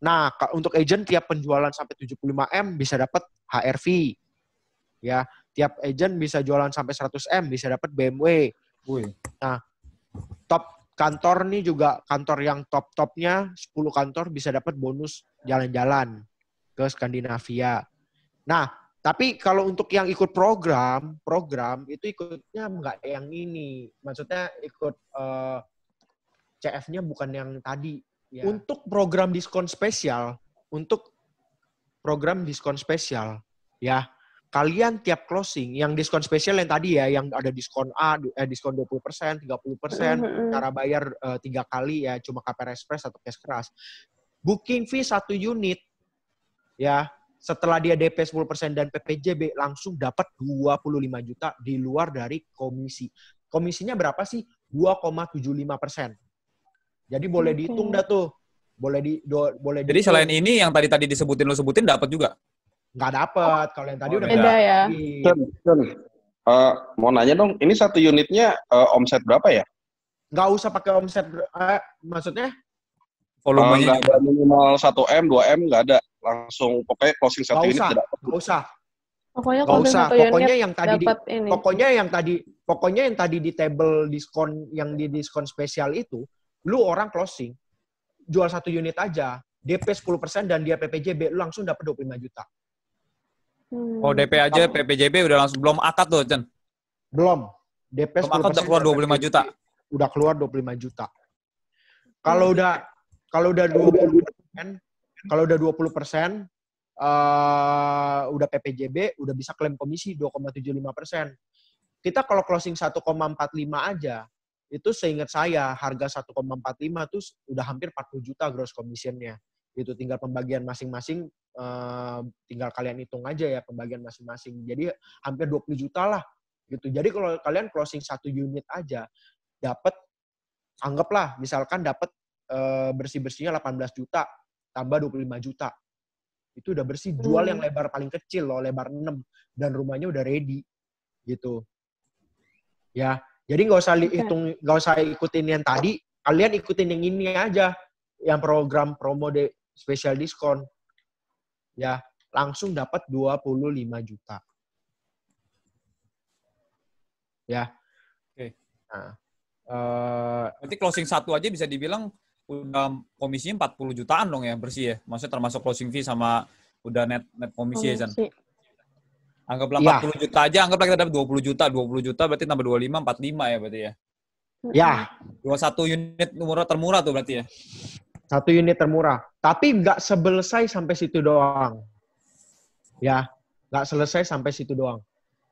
nah untuk agent tiap penjualan sampai 75 m bisa dapat HRV. Ya, tiap agent bisa jualan sampai 100 m bisa dapat BMW Wih. top kantor nih juga kantor yang top-topnya 10 kantor bisa dapat bonus jalan-jalan ke Skandinavia. Nah, tapi kalau untuk yang ikut program, program itu ikutnya nggak yang ini. Maksudnya ikut eh, CF-nya bukan yang tadi. Untuk program diskon spesial, untuk program diskon spesial, ya kalian tiap closing, yang diskon spesial yang tadi ya, yang ada diskon A, eh, diskon 20%, 30%, Mhm. cara bayar eh, tiga kali ya cuma KPR Express atau cash keras. Booking fee satu unit ya setelah dia DP 10% dan PPJB langsung dapat 25 juta di luar dari komisi. Komisinya berapa sih? 2,75 persen. Jadi boleh Oke. dihitung dah tuh. Boleh di do- boleh Jadi dihitung. selain ini yang tadi tadi disebutin lo sebutin dapat juga. Nggak dapat kalau yang tadi Oh, udah Beda ya. Cun, Cun. Eh, mau nanya dong, ini satu unitnya eh, omset berapa ya? Nggak usah pakai omset. eh, maksudnya Volumenya nggak ada minimal 1 m, 2 m nggak ada. Langsung pokoknya closing satu unit usah, tidak nggak usah, Pokoknya nggak kalau usah. satu unit Pokoknya yang tadi di, ini. pokoknya yang tadi pokoknya yang tadi di table diskon yang di diskon spesial itu lu orang closing jual satu unit aja DP 10% dan dia PPJB lu langsung dapat 25 juta Hmm. Oh DP aja PPJB udah langsung belum akad tuh, Chen. belum DP Belum akad udah keluar 25 juta. udah keluar 25 juta kalau udah kalau udah 20 kalau udah 20 persen eh, udah PPJB udah bisa klaim komisi 2,75 persen kita kalau closing 1,45 aja itu seingat saya harga 1,45 tuh udah hampir 40 juta gross commissionnya gitu tinggal pembagian masing-masing eh, tinggal kalian hitung aja ya pembagian masing-masing. Jadi hampir 20 juta lah gitu. Jadi kalau kalian closing satu unit aja dapat anggaplah misalkan dapat eh, bersih-bersihnya 18 juta tambah 25 juta. Itu udah bersih jual Hmm. yang lebar paling kecil loh lebar 6 dan rumahnya udah ready gitu. Ya jadi nggak usah hitung nggak usah ikutin yang tadi kalian ikutin yang ini aja yang program promo de special diskon ya langsung dapat 25 juta ya Oke. nah eh, Berarti closing satu aja bisa dibilang udah komisinya 40 jutaan dong ya bersih ya. Maksudnya termasuk closing fee sama udah net net komisi ya, Chan. Komisi. Anggaplah Iya. 40 juta aja, anggaplah kita dapat 20 juta, 20 juta berarti tambah 25, 45 ya berarti ya. ya 21 unit murah termurah tuh berarti ya. Satu unit termurah. Tapi nggak selesai sampai situ doang. Ya, nggak selesai sampai situ doang.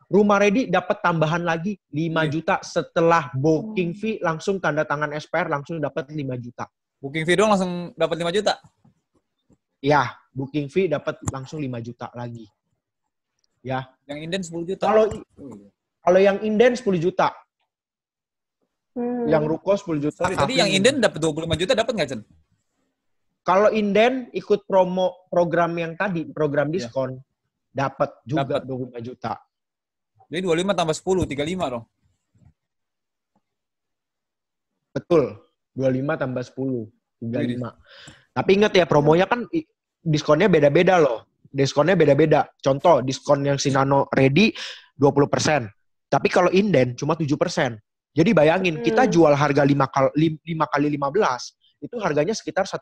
Rumah ready dapat tambahan lagi 5 Iya. juta setelah booking fee langsung tanda tangan SPR langsung dapat 5 juta. Booking fee doang langsung dapat 5 juta. Ya, booking fee dapat langsung 5 juta lagi. Ya, Yang inden 10 juta. kalau Oh, iya. kalau yang inden 10 juta, Hmm. yang ruko 10 juta. Sorry, tadi yang inden dapat 25 juta dapat nggak, Chan? Kalau inden ikut promo program yang tadi, program Iya. diskon, dapat juga Dapat. 25 juta. Jadi 25 tambah 10, 35 dong. Betul. 25 tambah 10. 35. Tapi ingat ya, promonya kan diskonnya beda-beda loh. Diskonnya beda-beda. Contoh, diskon yang Sinano ready 20%. Tapi kalau inden cuma 7%. Jadi bayangin, kita Hmm. jual harga 5 kali, 5 kali 15, itu harganya sekitar 1,6.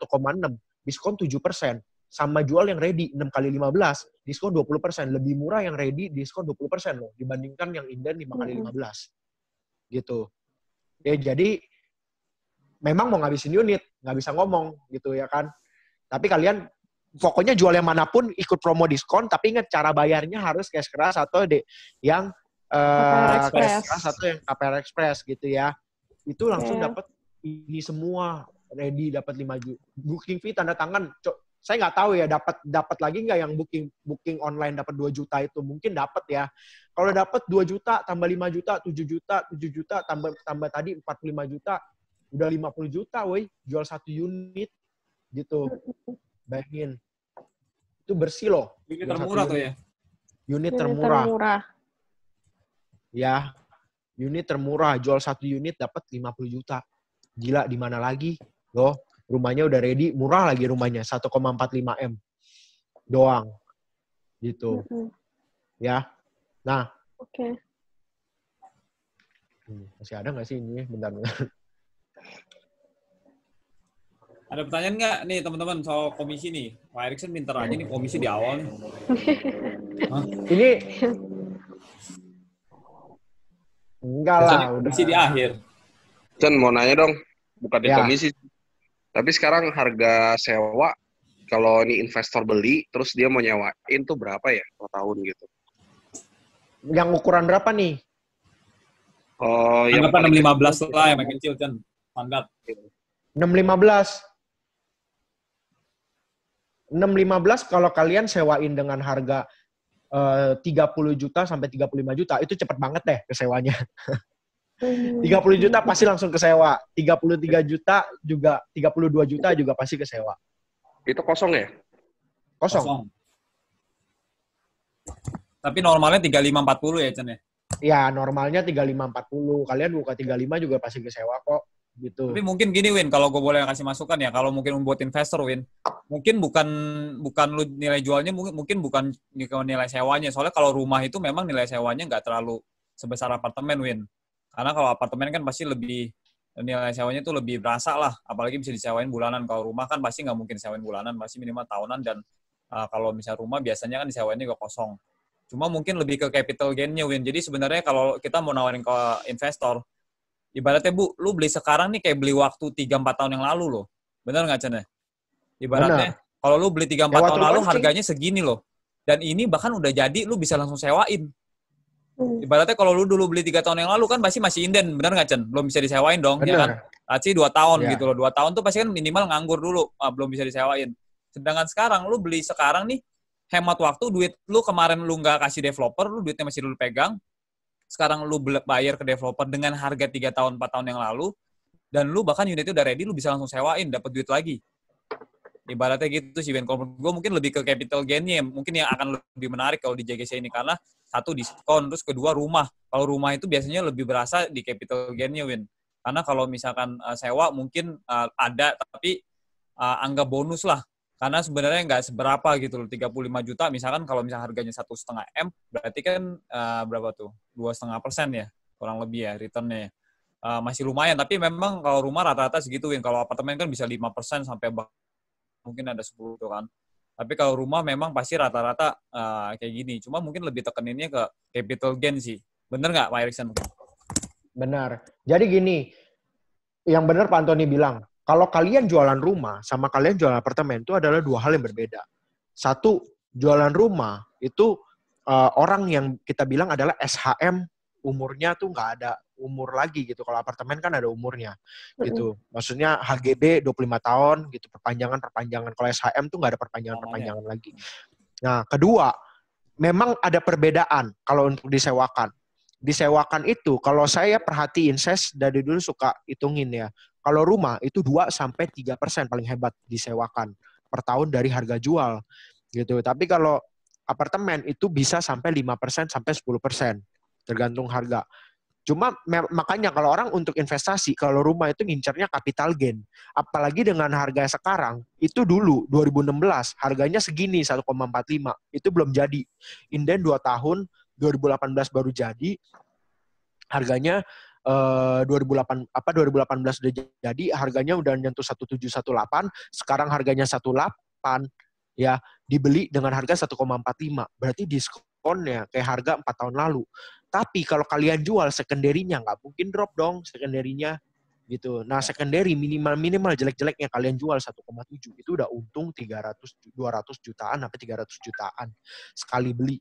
Diskon 7%. Sama jual yang ready 6 kali 15, diskon 20%. Lebih murah yang ready, diskon 20% loh. Dibandingkan yang inden 5 kali Mm-mm. 15. Gitu. Ya, jadi memang mau ngabisin unit, nggak bisa ngomong gitu ya kan. Tapi kalian pokoknya jual yang mana pun ikut promo diskon, tapi ingat cara bayarnya harus cash keras atau de, yang KPR cash Express. keras atau yang KPR Express gitu ya. Itu langsung Oke. dapat ini semua ready dapat 5 juta. Booking fee tanda tangan. Saya nggak tahu ya dapat dapat lagi nggak yang booking booking online dapat 2 juta itu mungkin dapat ya. Kalau dapat 2 juta tambah 5 juta, 7 juta, 7 juta tambah tambah tadi 45 juta, udah 50 juta woi jual satu unit gitu bayangin itu bersih loh Unit termurah tuh unit. ya. unit Ini termurah termurah. ya unit termurah jual satu unit dapat 50 juta gila di mana lagi loh rumahnya udah ready murah lagi rumahnya 1,45 m doang gitu Mm-mm. ya nah Oke. hmm, masih ada nggak sih ini bentar, bentar. Ada pertanyaan nggak nih teman-teman soal komisi nih? Pak Erikson pinter aja nih komisi di awal nih. (laughs) ini enggak lah udah komisi di akhir. Chan mau nanya dong, bukan di Ya. komisi. Tapi sekarang harga sewa kalau ini investor beli terus dia mau nyewain tuh berapa ya per tahun gitu? yang ukuran berapa nih Oh, yang paling 615 lah yang paling kecil kan. Standar. 615 615 kalau kalian sewain dengan harga eh, 30 juta sampai 35 juta itu cepet banget deh kesewanya. (laughs) Hmm. 30 juta pasti langsung kesewa. 33 juta juga 32 juta juga pasti kesewa. itu kosong ya? Kosong. Kosong. Tapi normalnya 3540 ya, Chan ya? Ya, normalnya 3540. Kalian buka 35 juga pasti kesewa kok. Gitu. Tapi mungkin gini Win, kalau gue boleh kasih masukan ya, kalau mungkin buat investor Win, mungkin bukan bukan lu nilai jualnya mungkin mungkin bukan nilai sewanya. Soalnya kalau rumah itu memang nilai sewanya nggak terlalu sebesar apartemen Win. Karena kalau apartemen kan pasti lebih nilai sewanya itu lebih berasa lah, apalagi bisa disewain bulanan. Kalau rumah kan pasti nggak mungkin disewain bulanan, pasti minimal tahunan dan uh, kalau misalnya rumah biasanya kan disewainnya juga kosong. Cuma mungkin lebih ke capital gain-nya Win. Jadi sebenarnya kalau kita mau nawarin ke investor, ibaratnya Bu, lu beli sekarang nih kayak beli waktu 3-4 tahun yang lalu loh. Bener nggak Chan ya? Ibaratnya kalau lu beli 3-4 Ya, tahun lalu harganya segini loh. Dan ini bahkan udah jadi lu bisa langsung sewain. Ibaratnya kalau lu dulu beli tiga tahun yang lalu kan pasti masih inden, bener nggak Chen? Belum bisa disewain dong, ya kan? Bener. Pasti dua tahun Iya. gitu loh. Dua tahun tuh pasti kan minimal nganggur dulu, ah, belum bisa disewain. Sedangkan sekarang lu beli sekarang nih, hemat waktu, duit lu kemarin lu nggak kasih developer, lu duitnya masih dulu pegang. Sekarang lu bayar ke developer dengan harga tiga tahun, empat tahun yang lalu, dan lu bahkan unit itu udah ready, lu bisa langsung sewain, dapat duit lagi. Ibaratnya gitu sih, Ben. Kalau gue mungkin lebih ke capital gain-nya, mungkin yang akan lebih menarik kalau di JGC ini. Karena satu diskon, terus kedua rumah. Kalau rumah itu biasanya lebih berasa di capital gain-nya, Win. Karena kalau misalkan uh, sewa mungkin uh, ada, tapi uh, anggap bonus lah. Karena sebenarnya nggak seberapa gitu loh, 35 juta. Misalkan kalau misalnya harganya satu setengah M, berarti kan uh, berapa tuh? Dua setengah persen ya, kurang lebih ya returnnya. ya. Uh, masih lumayan, tapi memang kalau rumah rata-rata segitu, Win. Kalau apartemen kan bisa 5% sampai bah- mungkin ada 10 tuh kan. Tapi kalau rumah memang pasti rata-rata uh, kayak gini. Cuma mungkin lebih tekeninnya ke capital gain sih. Bener nggak, Pak Erikson? Benar. Jadi gini, yang benar Pak Antoni bilang, kalau kalian jualan rumah sama kalian jualan apartemen itu adalah dua hal yang berbeda. Satu, jualan rumah itu eh, orang yang kita bilang adalah SHM umurnya tuh nggak ada umur lagi gitu. Kalau apartemen kan ada umurnya gitu. Maksudnya HGB 25 tahun gitu, perpanjangan-perpanjangan. Kalau SHM tuh nggak ada perpanjangan-perpanjangan lagi. Nah, kedua, memang ada perbedaan kalau untuk disewakan disewakan itu kalau saya perhatiin saya dari dulu suka hitungin ya. Kalau rumah itu 2 sampai 3% paling hebat disewakan per tahun dari harga jual gitu. Tapi kalau apartemen itu bisa sampai 5% sampai 10% tergantung harga. Cuma makanya kalau orang untuk investasi kalau rumah itu ngincernya capital gain. Apalagi dengan harga sekarang itu dulu 2016 harganya segini 1,45 itu belum jadi. Inden 2 tahun 2018 baru jadi harganya eh 2008 apa 2018 udah jadi harganya udah nyentuh 1718 sekarang harganya 18 ya dibeli dengan harga 1,45 berarti diskonnya kayak harga 4 tahun lalu tapi kalau kalian jual secondary-nya nggak mungkin drop dong secondary-nya gitu. Nah, secondary minimal minimal jelek-jeleknya kalian jual 1,7 itu udah untung 300 200 jutaan sampai 300 jutaan sekali beli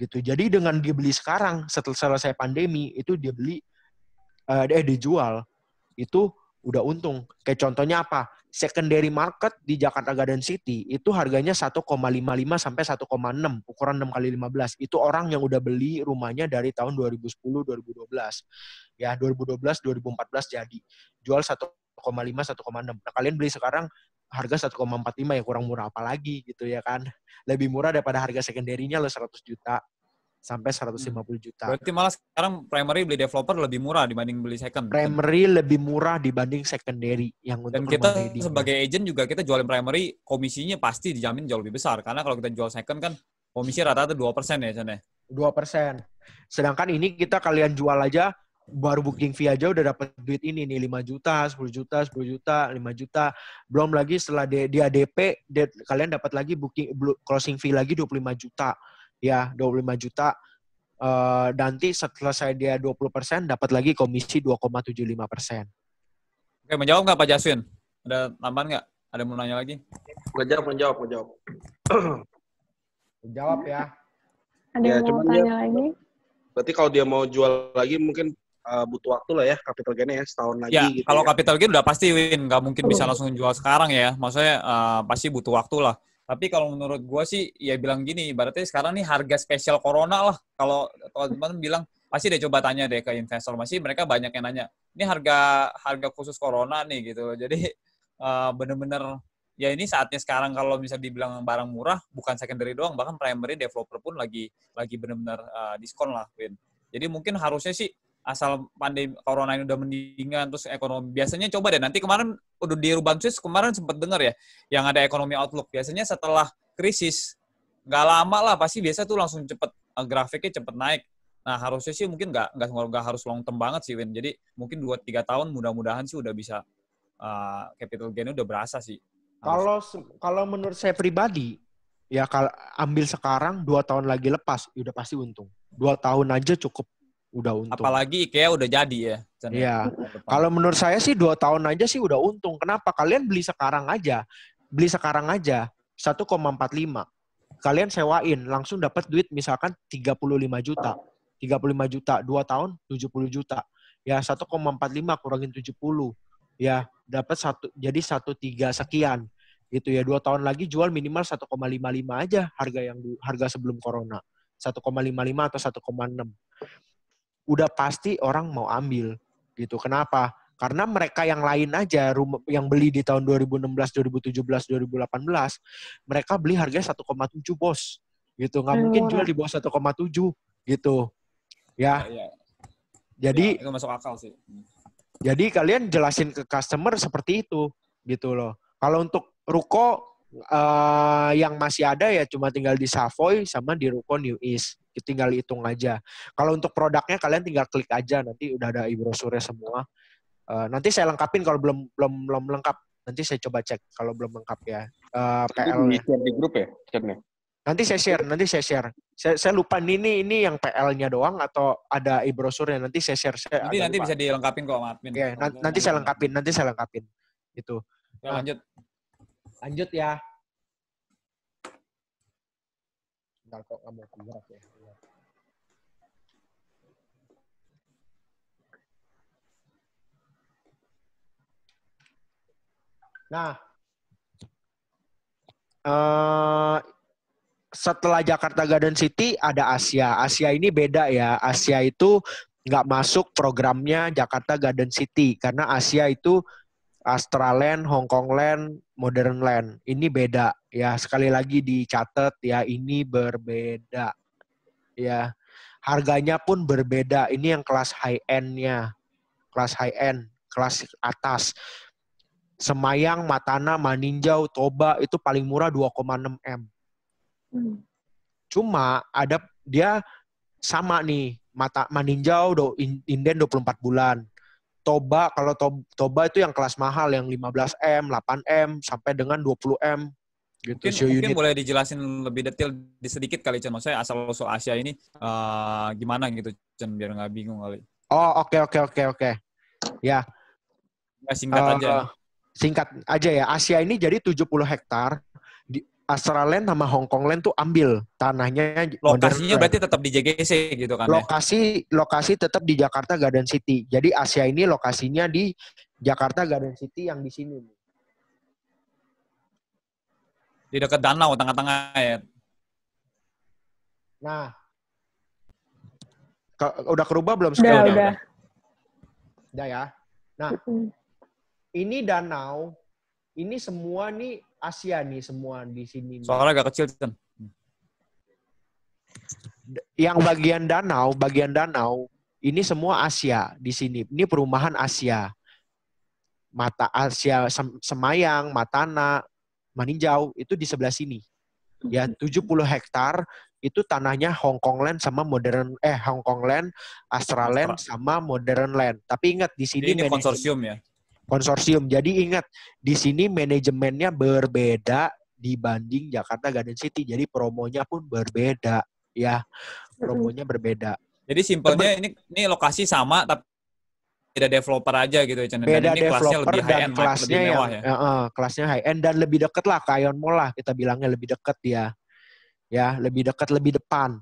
gitu. Jadi dengan dia beli sekarang setelah selesai pandemi itu dia beli eh eh dijual itu udah untung. Kayak contohnya apa? Secondary market di Jakarta Garden City itu harganya 1,55 sampai 1,6 ukuran 6 kali 15. Itu orang yang udah beli rumahnya dari tahun 2010 2012. Ya, 2012 2014 jadi. Jual 1,5 1,6. Nah, kalian beli sekarang harga 1,45 ya kurang murah apalagi gitu ya kan. Lebih murah daripada harga secondary-nya lo 100 juta sampai 150 juta. Berarti malah sekarang primary beli developer lebih murah dibanding beli second. Primary lebih murah dibanding secondary yang untuk Dan kita ready. sebagai agent juga kita jualin primary, komisinya pasti dijamin jauh lebih besar. Karena kalau kita jual second kan komisi rata-rata 2% ya, Chan ya? 2%. Sedangkan ini kita kalian jual aja baru booking fee aja udah dapat duit ini nih 5 juta, 10 juta, 10 juta, 5 juta. Belum lagi setelah dia, DP kalian dapat lagi booking closing fee lagi 25 juta. Ya, 25 juta. Eh nanti setelah saya dia 20% dapat lagi komisi 2,75 persen. Oke, menjawab nggak Pak Jaswin? Ada tambahan nggak? Ada yang mau nanya lagi? Ngejawab, ngejawab, ngejawab. Jawab ya. Ada Ya, yang mau cuman tanya dia- lagi? Berarti kalau dia mau jual lagi mungkin uh, butuh waktu lah ya capital gain-nya ya setahun lagi Ya, gitu kalau ya. capital gain udah pasti win, nggak mungkin bisa Hmm. langsung jual sekarang ya. Maksudnya eh, pasti butuh waktu lah. Tapi kalau menurut gua sih, ya bilang gini, berarti sekarang nih harga spesial corona lah. Kalau teman-teman bilang, pasti deh coba tanya deh ke investor. Masih mereka banyak yang nanya, ini harga harga khusus corona nih gitu. Jadi eh, bener-bener ya ini saatnya sekarang kalau bisa dibilang barang murah, bukan secondary doang, bahkan primary developer pun lagi lagi bener-bener eh, diskon lah, Win. Jadi mungkin harusnya sih asal pandemi corona ini udah mendingan terus ekonomi biasanya coba deh nanti kemarin udah di Ruban Swiss kemarin sempat dengar ya yang ada ekonomi outlook biasanya setelah krisis nggak lama lah pasti biasa tuh langsung cepet eh, grafiknya cepet naik nah harusnya sih mungkin nggak nggak nggak harus long term banget sih Win jadi mungkin 2-3 tahun mudah-mudahan sih udah bisa eh, capital gain udah berasa sih. Kalau kalau menurut saya pribadi, ya kalau ambil sekarang dua tahun lagi lepas, ya udah pasti untung. Dua tahun aja cukup udah untung. apalagi IKEA udah jadi ya ya, Iya. Kalau menurut saya sih dua tahun aja sih udah untung. Kenapa? Kalian beli sekarang aja, beli sekarang aja 1,45. Kalian sewain langsung dapat duit misalkan 35 juta. 35 juta. Dua tahun 70 juta. Ya 1,45 kurangin 70. Ya dapat satu jadi satu tiga sekian gitu ya dua tahun lagi jual minimal 1,55 aja harga yang harga sebelum corona 1,55 atau 1,6 udah pasti orang mau ambil gitu. Kenapa? Karena mereka yang lain aja rumah yang beli di tahun 2016 2017 2018 mereka beli harganya 1,7 bos. Gitu. Nggak mungkin jual di bawah 1,7 gitu. Ya. Iya, jadi ya, itu masuk akal sih. jadi kalian jelasin ke customer seperti itu gitu loh. Kalau untuk ruko eh, yang masih ada ya cuma tinggal di Savoy sama di ruko New East. Tinggal hitung aja. Kalau untuk produknya kalian tinggal klik aja nanti udah ada e-brosurnya semua. Eh, nanti saya lengkapin kalau belum belum belum lengkap. Nanti saya coba cek kalau belum lengkap ya. Eh, PL Di grup ya, chatnya. Nanti saya share, nanti saya share. Saya, saya lupa nih, ini ini yang PL-nya doang atau ada e-brosurnya. Nanti saya share. Saya Nanti nanti lupa. bisa dilengkapin kok sama admin. Oke, nan- nanti saya lengkapin, nanti saya lengkapin. Itu. Ya, lanjut. Lanjut ya. Bentar kok nggak mau gerak ya. Nah, eh setelah Jakarta Garden City ada Asia. Asia ini beda ya. Asia itu nggak masuk programnya Jakarta Garden City karena Asia itu Astraland, Hongkong Land, Modern Land. Ini beda ya. Sekali lagi dicatat ya ini berbeda. Ya. Harganya pun berbeda. Ini yang kelas high end-nya. Kelas high end, kelas atas. Semayang, Matana, Maninjau, Toba itu paling murah 2,6 M. Hmm. Cuma ada dia sama nih mata maninjau do in- inden 24 bulan. Toba kalau to- Toba itu yang kelas mahal yang 15 M, 8 M sampai dengan 20 M gitu Mungkin, show mungkin unit. boleh dijelasin lebih detail di sedikit kali, Chen. Maksudnya asal usul Asia ini eh, gimana gitu, Chen, biar nggak bingung kali. Oh, oke oke oke oke. Ya, Ya, singkat eh, aja. Singkat aja ya. Asia ini jadi 70 hektar di Australand sama Hongkong Land tuh ambil tanahnya Lokasinya berarti tetap di JGC gitu kan ya? lokasi lokasi tetap di Jakarta Garden City. Jadi Asia ini lokasinya di Jakarta Garden City yang di sini. nih. Di dekat danau, tengah-tengah ya. Nah, ke- udah kerubah belum Udah, sekarang? udah. Udah ya. Hmm. Ini danau, ini semua nih Asia nih semua di sini. nih. Soalnya agak kecil, Chen. Yang bagian danau, bagian danau ini semua Asia di sini. Ini perumahan Asia. Mata Asia Sem- Semayang, Matana, Maninjau itu di sebelah sini. Ya, 70 hektar itu tanahnya Hongkong Land sama Modern eh Hongkong Land, Australand sama Modern Land. Tapi ingat di sini Jadi ini konsorsium ya. Konsorsium. Jadi ingat di sini manajemennya berbeda dibanding Jakarta Garden City. Jadi promonya pun berbeda ya. Promonya berbeda. Jadi simpelnya ini ini lokasi sama tapi beda developer aja gitu ya. Dan Beda ini kelasnya developer lebih high dan end, lebih kelasnya yang mewah ya. ya, kelasnya high end dan lebih deket lah ke Ion Mall lah kita bilangnya lebih deket ya. Ya, lebih dekat, lebih depan.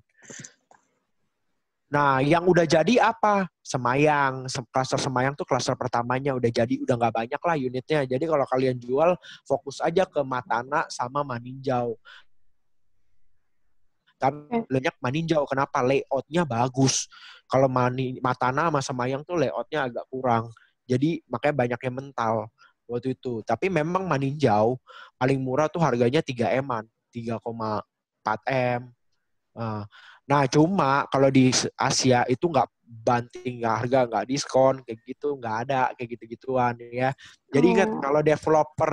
Nah, yang udah jadi apa? Semayang, Sem- klaster Semayang tuh klaster pertamanya udah jadi, udah nggak banyak lah unitnya. Jadi kalau kalian jual, fokus aja ke Matana sama Maninjau. Tapi banyak Maninjau, kenapa? Layoutnya bagus. Kalau Mani, Matana sama Semayang tuh layoutnya agak kurang. Jadi makanya banyak yang mental waktu itu. Tapi memang Maninjau paling murah tuh harganya 3 M-an, 3,4 M. Nah, Nah, cuma kalau di Asia itu nggak banting nggak harga, nggak diskon, kayak gitu, nggak ada kayak gitu-gituan ya. Jadi ingat Oh. kalau developer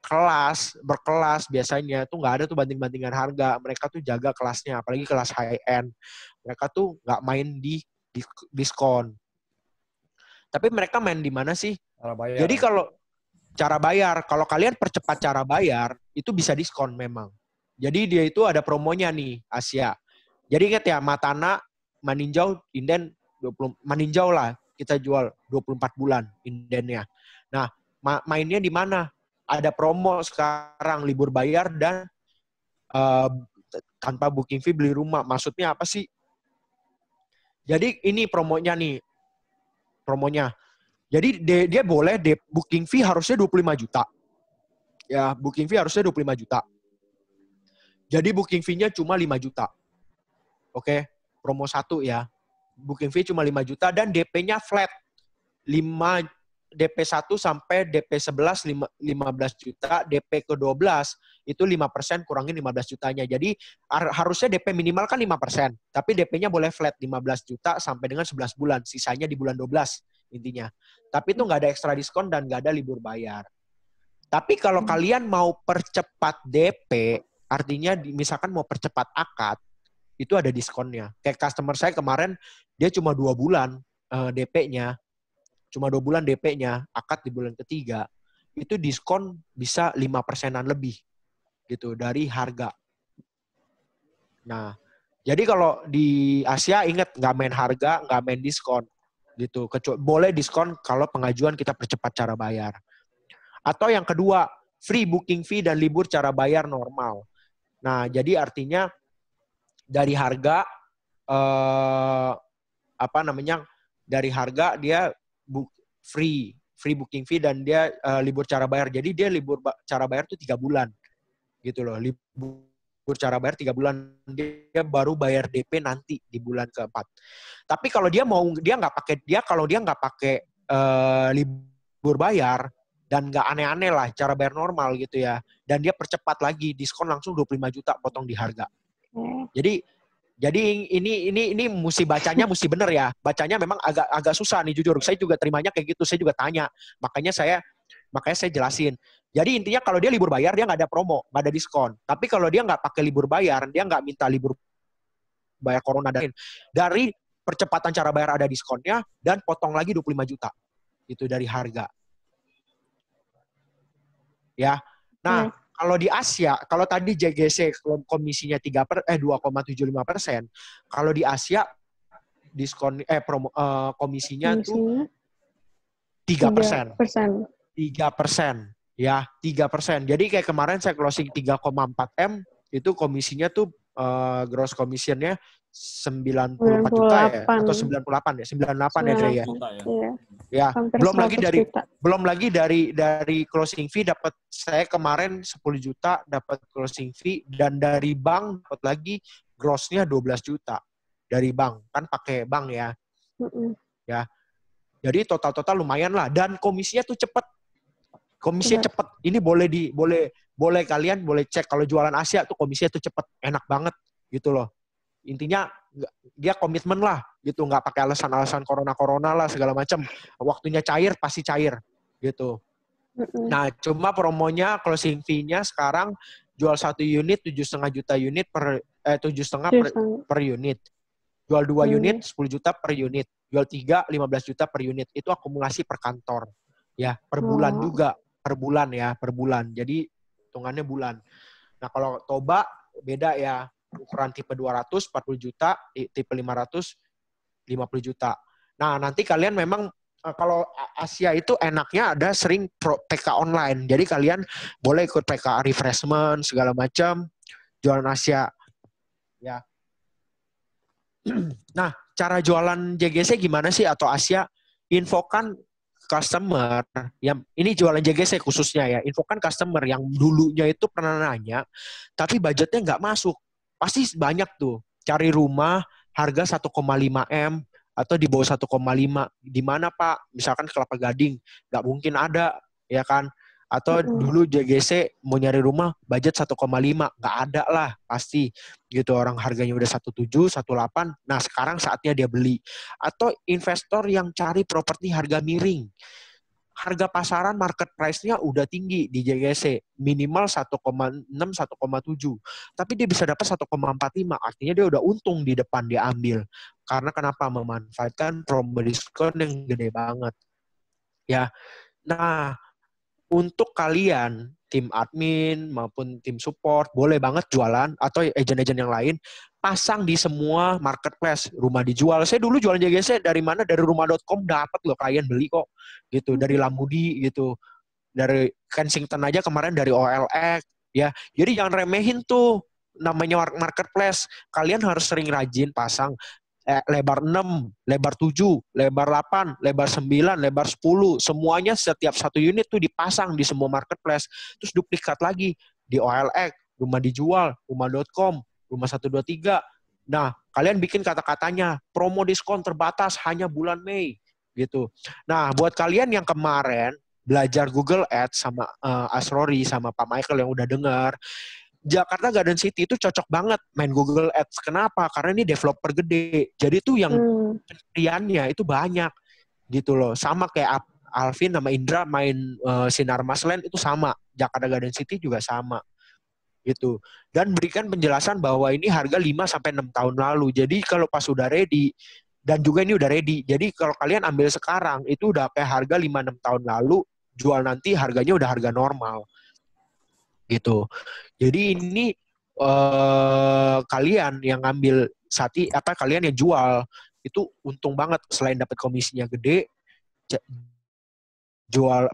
kelas berkelas biasanya tuh nggak ada tuh banting-bantingan harga. Mereka tuh jaga kelasnya, apalagi kelas high end. Mereka tuh nggak main di dis- diskon. Tapi mereka main di mana sih? Cara bayar. Jadi kalau cara bayar, kalau kalian percepat cara bayar, itu bisa diskon memang. Jadi dia itu ada promonya nih, Asia. Jadi ingat ya, Matana, Maninjau, Inden 20 Maninjau lah kita jual 24 bulan indennya. Nah, ma- mainnya di mana? Ada promo sekarang libur bayar dan eh, tanpa booking fee beli rumah. Maksudnya apa sih? Jadi ini promonya nih. Promonya. Jadi dia, dia boleh de, booking fee harusnya 25 juta. Ya, booking fee harusnya 25 juta. Jadi booking fee-nya cuma 5 juta. Oke, promo satu ya. Booking fee cuma 5 juta dan DP-nya flat. 5 DP 1 sampai DP 11 lima- 15 juta, DP ke 12 itu 5% kurangin 15 jutanya. Jadi har- harusnya DP minimal kan 5%, tapi DP-nya boleh flat 15 juta sampai dengan 11 bulan, sisanya di bulan 12 intinya. Tapi itu nggak ada ekstra diskon dan nggak ada libur bayar. Tapi kalau kalian mau percepat DP, artinya misalkan mau percepat akad, itu ada diskonnya. Kayak customer saya kemarin, dia cuma dua bulan eh, DP-nya, cuma dua bulan DP-nya, akad di bulan ketiga, itu diskon bisa lima persenan lebih gitu dari harga. Nah, jadi kalau di Asia ingat nggak main harga, nggak main diskon gitu. Kecuali boleh diskon kalau pengajuan kita percepat cara bayar. Atau yang kedua, free booking fee dan libur cara bayar normal. Nah, jadi artinya dari harga eh, apa namanya dari harga dia book free free booking fee dan dia eh, libur cara bayar. Jadi dia libur ba- cara bayar tuh tiga bulan gitu loh. Libur cara bayar tiga bulan dia baru bayar DP nanti di bulan keempat. Tapi kalau dia mau dia nggak pakai dia kalau dia nggak pakai eh, libur bayar dan nggak aneh-aneh lah cara bayar normal gitu ya dan dia percepat lagi diskon langsung 25 juta potong di harga. Oke. Jadi jadi ini ini ini mesti bacanya mesti bener ya. Bacanya memang agak agak susah nih jujur. Saya juga terimanya kayak gitu. Saya juga tanya. Makanya saya makanya saya jelasin. Jadi intinya kalau dia libur bayar dia nggak ada promo, nggak ada diskon. Tapi kalau dia nggak pakai libur bayar, dia nggak minta libur bayar corona dan dari percepatan cara bayar ada diskonnya dan potong lagi 25 juta. Itu dari harga. Ya. Nah, kalau di Asia, kalau tadi JGC komisinya 3 per, eh 2,75 persen, kalau di Asia diskon eh promo eh, komisinya tuh Komisinya 3 persen. 3 persen. Ya, 3 persen. Jadi kayak kemarin saya closing 3,4 M, itu komisinya tuh eh, gross commissionnya 94 juta ya? 98. Atau 98 ya? 98 ya, Dre ya? Juta ya. Iya. Ya, Hampir belum lagi 100 dari juta. belum lagi dari dari closing fee dapat saya kemarin 10 juta dapat closing fee dan dari bank dapat lagi grossnya 12 juta dari bank. Kan pakai bank ya. Mm-mm. jadi total total lumayan lah. Dan komisinya tuh cepet. Komisinya cepet. Ini boleh di boleh boleh kalian boleh cek kalau jualan Asia tuh komisinya tuh cepet. Enak banget gitu loh intinya dia komitmen lah gitu nggak pakai alasan-alasan corona corona lah segala macam waktunya cair pasti cair gitu. Nah, cuma promonya closing fee-nya sekarang jual satu unit tujuh setengah juta unit per eh tujuh setengah per, per unit. Jual dua Hmm. unit 10 juta per unit. Jual tiga 15 juta per unit. Itu akumulasi per kantor. Ya, per bulan Oh. juga. Per bulan ya, per bulan. Jadi hitungannya bulan. Nah, kalau Toba beda ya. Ukuran tipe 200 40 juta, tipe 500 50 juta. Nah, nanti kalian memang eh, kalau Asia itu enaknya ada sering pro PK online. Jadi kalian boleh ikut PK refreshment segala macam jualan Asia. Ya. (clears throat) nah, cara jualan JGC gimana sih atau Asia? Infokan customer yang ini jualan JGC khususnya ya. Infokan customer yang dulunya itu pernah nanya tapi budgetnya nggak masuk. Pasti banyak tuh. Cari rumah harga 1,5 M atau di bawah 1,5 di mana Pak? Misalkan Kelapa Gading, nggak mungkin ada, ya kan? Atau Mm-mm. dulu JGC mau nyari rumah budget 1,5, nggak ada lah pasti gitu orang harganya udah 17, 18. Nah sekarang saatnya dia beli. Atau investor yang cari properti harga miring, harga pasaran market price-nya udah tinggi di JGC, minimal 1,6, 1,7. Tapi dia bisa dapat 1,45, artinya dia udah untung di depan dia ambil. Karena kenapa? Memanfaatkan promo diskon yang gede banget. Ya. Nah, untuk kalian tim admin maupun tim support boleh banget jualan atau agent-agent yang lain pasang di semua marketplace rumah dijual. Saya dulu jualan JGC dari mana? Dari rumah.com dapat loh klien beli kok gitu. Dari Lamudi gitu. Dari Kensington aja kemarin dari OLX ya. Jadi jangan remehin tuh namanya mar- marketplace. Kalian harus sering rajin pasang. Eh, lebar 6, lebar 7, lebar 8, lebar 9, lebar 10, semuanya setiap satu unit tuh dipasang di semua marketplace. Terus duplikat lagi di OLX, rumah dijual, rumah.com, rumah 123. Nah, kalian bikin kata-katanya promo diskon terbatas hanya bulan Mei gitu. Nah, buat kalian yang kemarin belajar Google Ads sama uh, Asrori sama Pak Michael yang udah dengar, Jakarta Garden City itu cocok banget main Google Ads. Kenapa? Karena ini developer gede. Jadi tuh yang Hmm. pencariannya itu banyak gitu loh. Sama kayak Alvin sama Indra main eh, Sinar Masland itu sama. Jakarta Garden City juga sama gitu. Dan berikan penjelasan bahwa ini harga 5 sampai 6 tahun lalu. Jadi kalau pas udah ready dan juga ini udah ready. Jadi kalau kalian ambil sekarang itu udah kayak harga 5 6 tahun lalu, jual nanti harganya udah harga normal. Gitu. Jadi ini eh kalian yang ngambil sati apa kalian yang jual itu untung banget selain dapat komisinya gede jual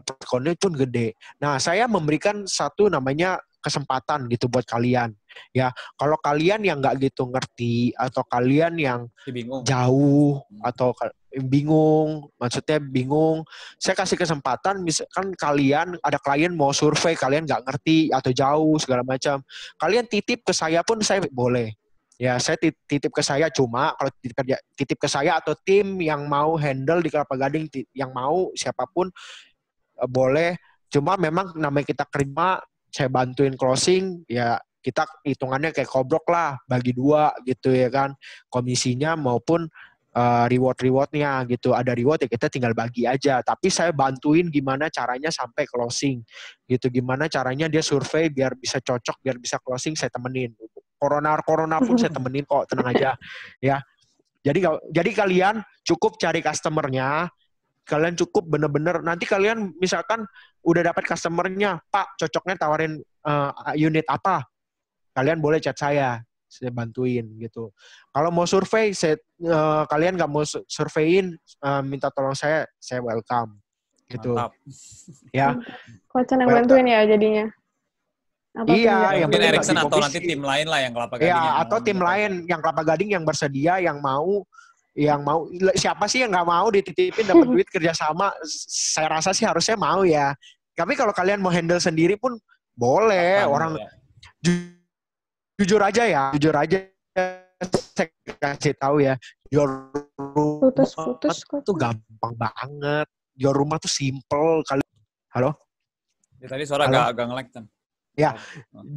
pun gede. Nah, saya memberikan satu namanya kesempatan gitu buat kalian. Ya, kalau kalian yang nggak gitu ngerti atau kalian yang bingung. jauh atau ka- bingung, maksudnya bingung, saya kasih kesempatan misalkan kalian ada klien mau survei, kalian nggak ngerti atau jauh segala macam, kalian titip ke saya pun saya boleh. Ya, saya tit- titip ke saya cuma kalau titip, kerja- titip ke saya atau tim yang mau handle di Kelapa Gading yang mau siapa pun eh, boleh. Cuma memang namanya kita kerja, saya bantuin closing, ya kita hitungannya kayak kobrok lah, bagi dua gitu ya kan, komisinya maupun eh, reward-rewardnya gitu. Ada reward ya kita tinggal bagi aja. Tapi saya bantuin gimana caranya sampai closing gitu. Gimana caranya dia survei biar bisa cocok, biar bisa closing saya temenin. Corona corona pun saya temenin kok, tenang aja ya. Jadi jadi kalian cukup cari customernya, kalian cukup bener-bener nanti kalian misalkan udah dapat customernya, Pak cocoknya tawarin eh, unit apa? Kalian boleh chat saya, saya bantuin gitu. Kalau mau survei, saya, eh, kalian nggak mau su- surveiin, eh, minta tolong saya, saya welcome gitu. Mantap. Ya, (laughs) Kocan yang Welcome. bantuin ya jadinya. Apa Iya, yang Mungkin Erikson nggak atau nanti tim lain lah yang kelapa gading. ya yang atau tim lain yang kelapa gading yang bersedia, yang mau, yang mau siapa sih yang nggak mau dititipin dapat (laughs) duit kerjasama? Saya rasa sih harusnya mau ya. Tapi kalau kalian mau handle sendiri pun boleh. Orang ya. ju- jujur aja ya, jujur aja saya kasih tahu ya. Jual rumah Putus-putus kok. tuh gampang banget. Jual rumah tuh simple kali. Halo? Ya, tadi suara Halo? agak agak nge-lag kan.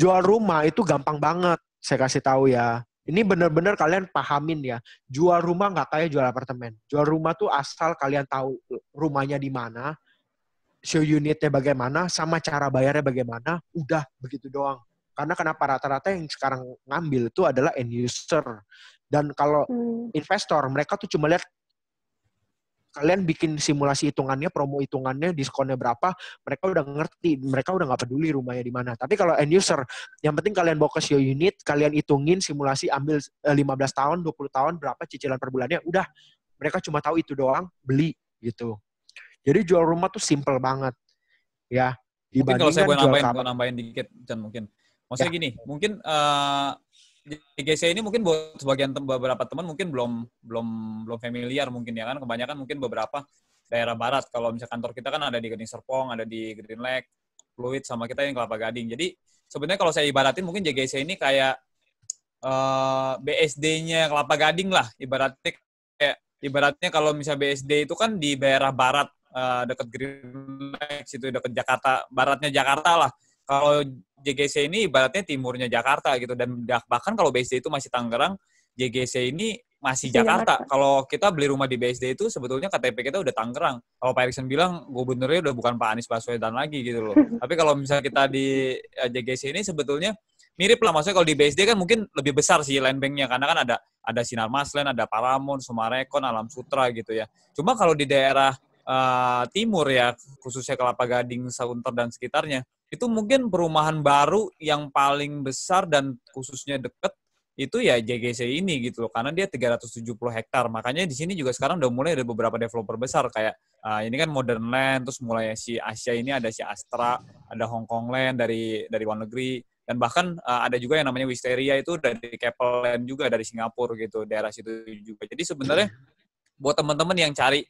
jual rumah itu gampang banget. Saya kasih tahu ya. Ini benar-benar kalian pahamin ya. Jual rumah nggak kayak jual apartemen. Jual rumah tuh asal kalian tahu rumahnya di mana, show unitnya bagaimana, sama cara bayarnya bagaimana, udah begitu doang. Karena kenapa rata-rata yang sekarang ngambil itu adalah end user. Dan kalau Hmm. investor, mereka tuh cuma lihat kalian bikin simulasi hitungannya, promo hitungannya, diskonnya berapa, mereka udah ngerti, mereka udah nggak peduli rumahnya di mana. Tapi kalau end user, yang penting kalian bawa ke show unit, kalian hitungin simulasi ambil eh, 15 tahun, 20 tahun berapa cicilan per bulannya, udah mereka cuma tahu itu doang, beli gitu. Jadi jual rumah tuh simple banget. Ya, Mungkin kalau saya dibandingkan boleh nambahin, nambahin dikit, Chan, mungkin. Ya. Maksudnya gini, mungkin eh GC ini mungkin buat sebagian tem- beberapa teman mungkin belum belum belum familiar mungkin ya kan. Kebanyakan mungkin beberapa daerah barat. Kalau misalnya kantor kita kan ada di Gading Serpong, ada di Green Lake, Fluid, sama kita yang Kelapa Gading. Jadi sebenarnya kalau saya ibaratin mungkin JGC ini kayak eh BSD-nya Kelapa Gading lah. Ibaratnya kayak ibaratnya kalau misalnya BSD itu kan di daerah barat eh, dekat Green Lake situ dekat Jakarta, baratnya Jakarta lah. Kalau JGC ini ibaratnya timurnya Jakarta gitu dan bahkan kalau BSD itu masih Tangerang, JGC ini masih Jakarta. Jakarta. Kalau kita beli rumah di BSD itu sebetulnya KTP kita udah Tangerang. Kalau Pak Erikson bilang gubernurnya udah bukan Pak Anies Baswedan lagi gitu loh. (laughs) Tapi kalau misalnya kita di eh, JGC ini sebetulnya mirip lah maksudnya kalau di BSD kan mungkin lebih besar sih land banknya karena kan ada ada Sinar Maslen, ada Paramount, Sumarekon, Alam Sutra gitu ya. Cuma kalau di daerah eh, timur ya khususnya Kelapa Gading, Sunter dan sekitarnya itu mungkin perumahan baru yang paling besar dan khususnya deket itu ya JGC ini gitu loh. Karena dia 370 hektar. Makanya di sini juga sekarang udah mulai ada beberapa developer besar. Kayak ah, ini kan Modern Land terus mulai si Asia ini ada si Astra ada Hong Kong Land dari dari luar negeri. Dan bahkan uh, ada juga yang namanya Wisteria itu dari Keppel juga dari Singapura gitu daerah situ juga. Jadi sebenarnya buat teman-teman yang cari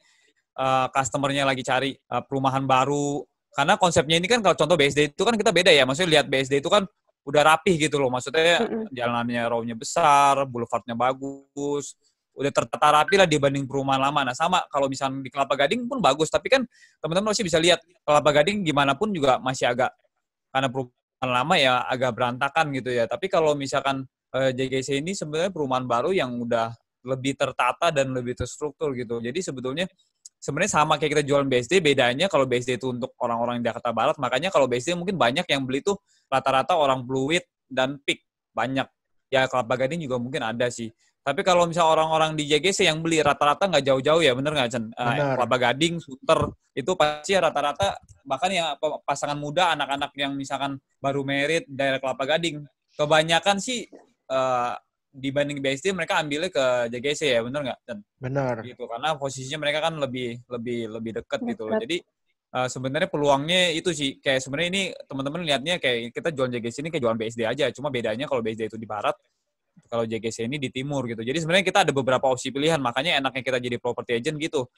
uh, customernya lagi cari uh, perumahan baru karena konsepnya ini kan kalau contoh BSD itu kan kita beda ya. Maksudnya lihat BSD itu kan udah rapih gitu loh. Maksudnya Mm-mm. jalanannya row-nya besar boulevardnya bagus udah tertata rapi lah dibanding perumahan lama. Nah sama kalau misalnya di Kelapa Gading pun bagus. Tapi kan teman-teman masih bisa lihat Kelapa Gading gimana pun juga masih agak karena perumahan lama ya agak berantakan gitu ya. Tapi kalau misalkan eh, JGC ini sebenarnya perumahan baru yang udah lebih tertata dan lebih terstruktur gitu. Jadi sebetulnya sebenarnya sama kayak kita jualan BSD bedanya kalau BSD itu untuk orang-orang di Jakarta Barat makanya kalau BSD mungkin banyak yang beli tuh rata-rata orang Pluit dan Peak banyak ya Kelapa Gading juga mungkin ada sih tapi kalau misal orang-orang di JGC yang beli rata-rata nggak jauh-jauh ya bener nggak Chen? Eh, Bener. Kelapa Gading, Suter itu pasti rata-rata bahkan ya pa- pasangan muda anak-anak yang misalkan baru merit daerah Kelapa Gading kebanyakan sih eh, dibanding BSD mereka ambilnya ke JGC ya bener nggak? Benar. gitu karena posisinya mereka kan lebih lebih lebih dekat gitu loh. Jadi uh, sebenarnya peluangnya itu sih kayak sebenarnya ini teman-teman lihatnya kayak kita jualan JGC ini kayak jualan BSD aja. Cuma bedanya kalau BSD itu di barat, kalau JGC ini di timur gitu. Jadi sebenarnya kita ada beberapa opsi pilihan, makanya enaknya kita jadi property agent gitu.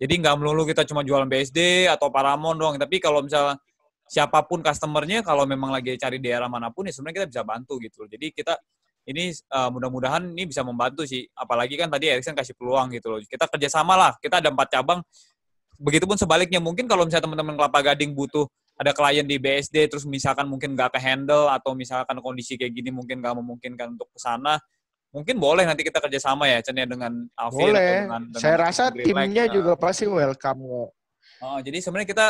Jadi nggak melulu kita cuma jualan BSD atau Paramount doang. Tapi kalau misalnya siapa pun customernya, kalau memang lagi cari daerah mana pun ya sebenarnya kita bisa bantu gitu. loh. Jadi kita ini uh, mudah-mudahan ini bisa membantu sih. Apalagi kan tadi Erikson kasih peluang gitu loh. Kita kerjasama lah. Kita ada empat cabang. Begitupun sebaliknya mungkin kalau misalnya teman-teman Kelapa Gading butuh ada klien di BSD terus misalkan mungkin nggak ke handle atau misalkan kondisi kayak gini mungkin nggak memungkinkan untuk ke sana mungkin boleh nanti kita kerjasama ya Chen ya dengan Alvin atau Boleh. dengan, dengan Saya rasa timnya Nah, juga pasti welcome kok. Oh, jadi sebenarnya kita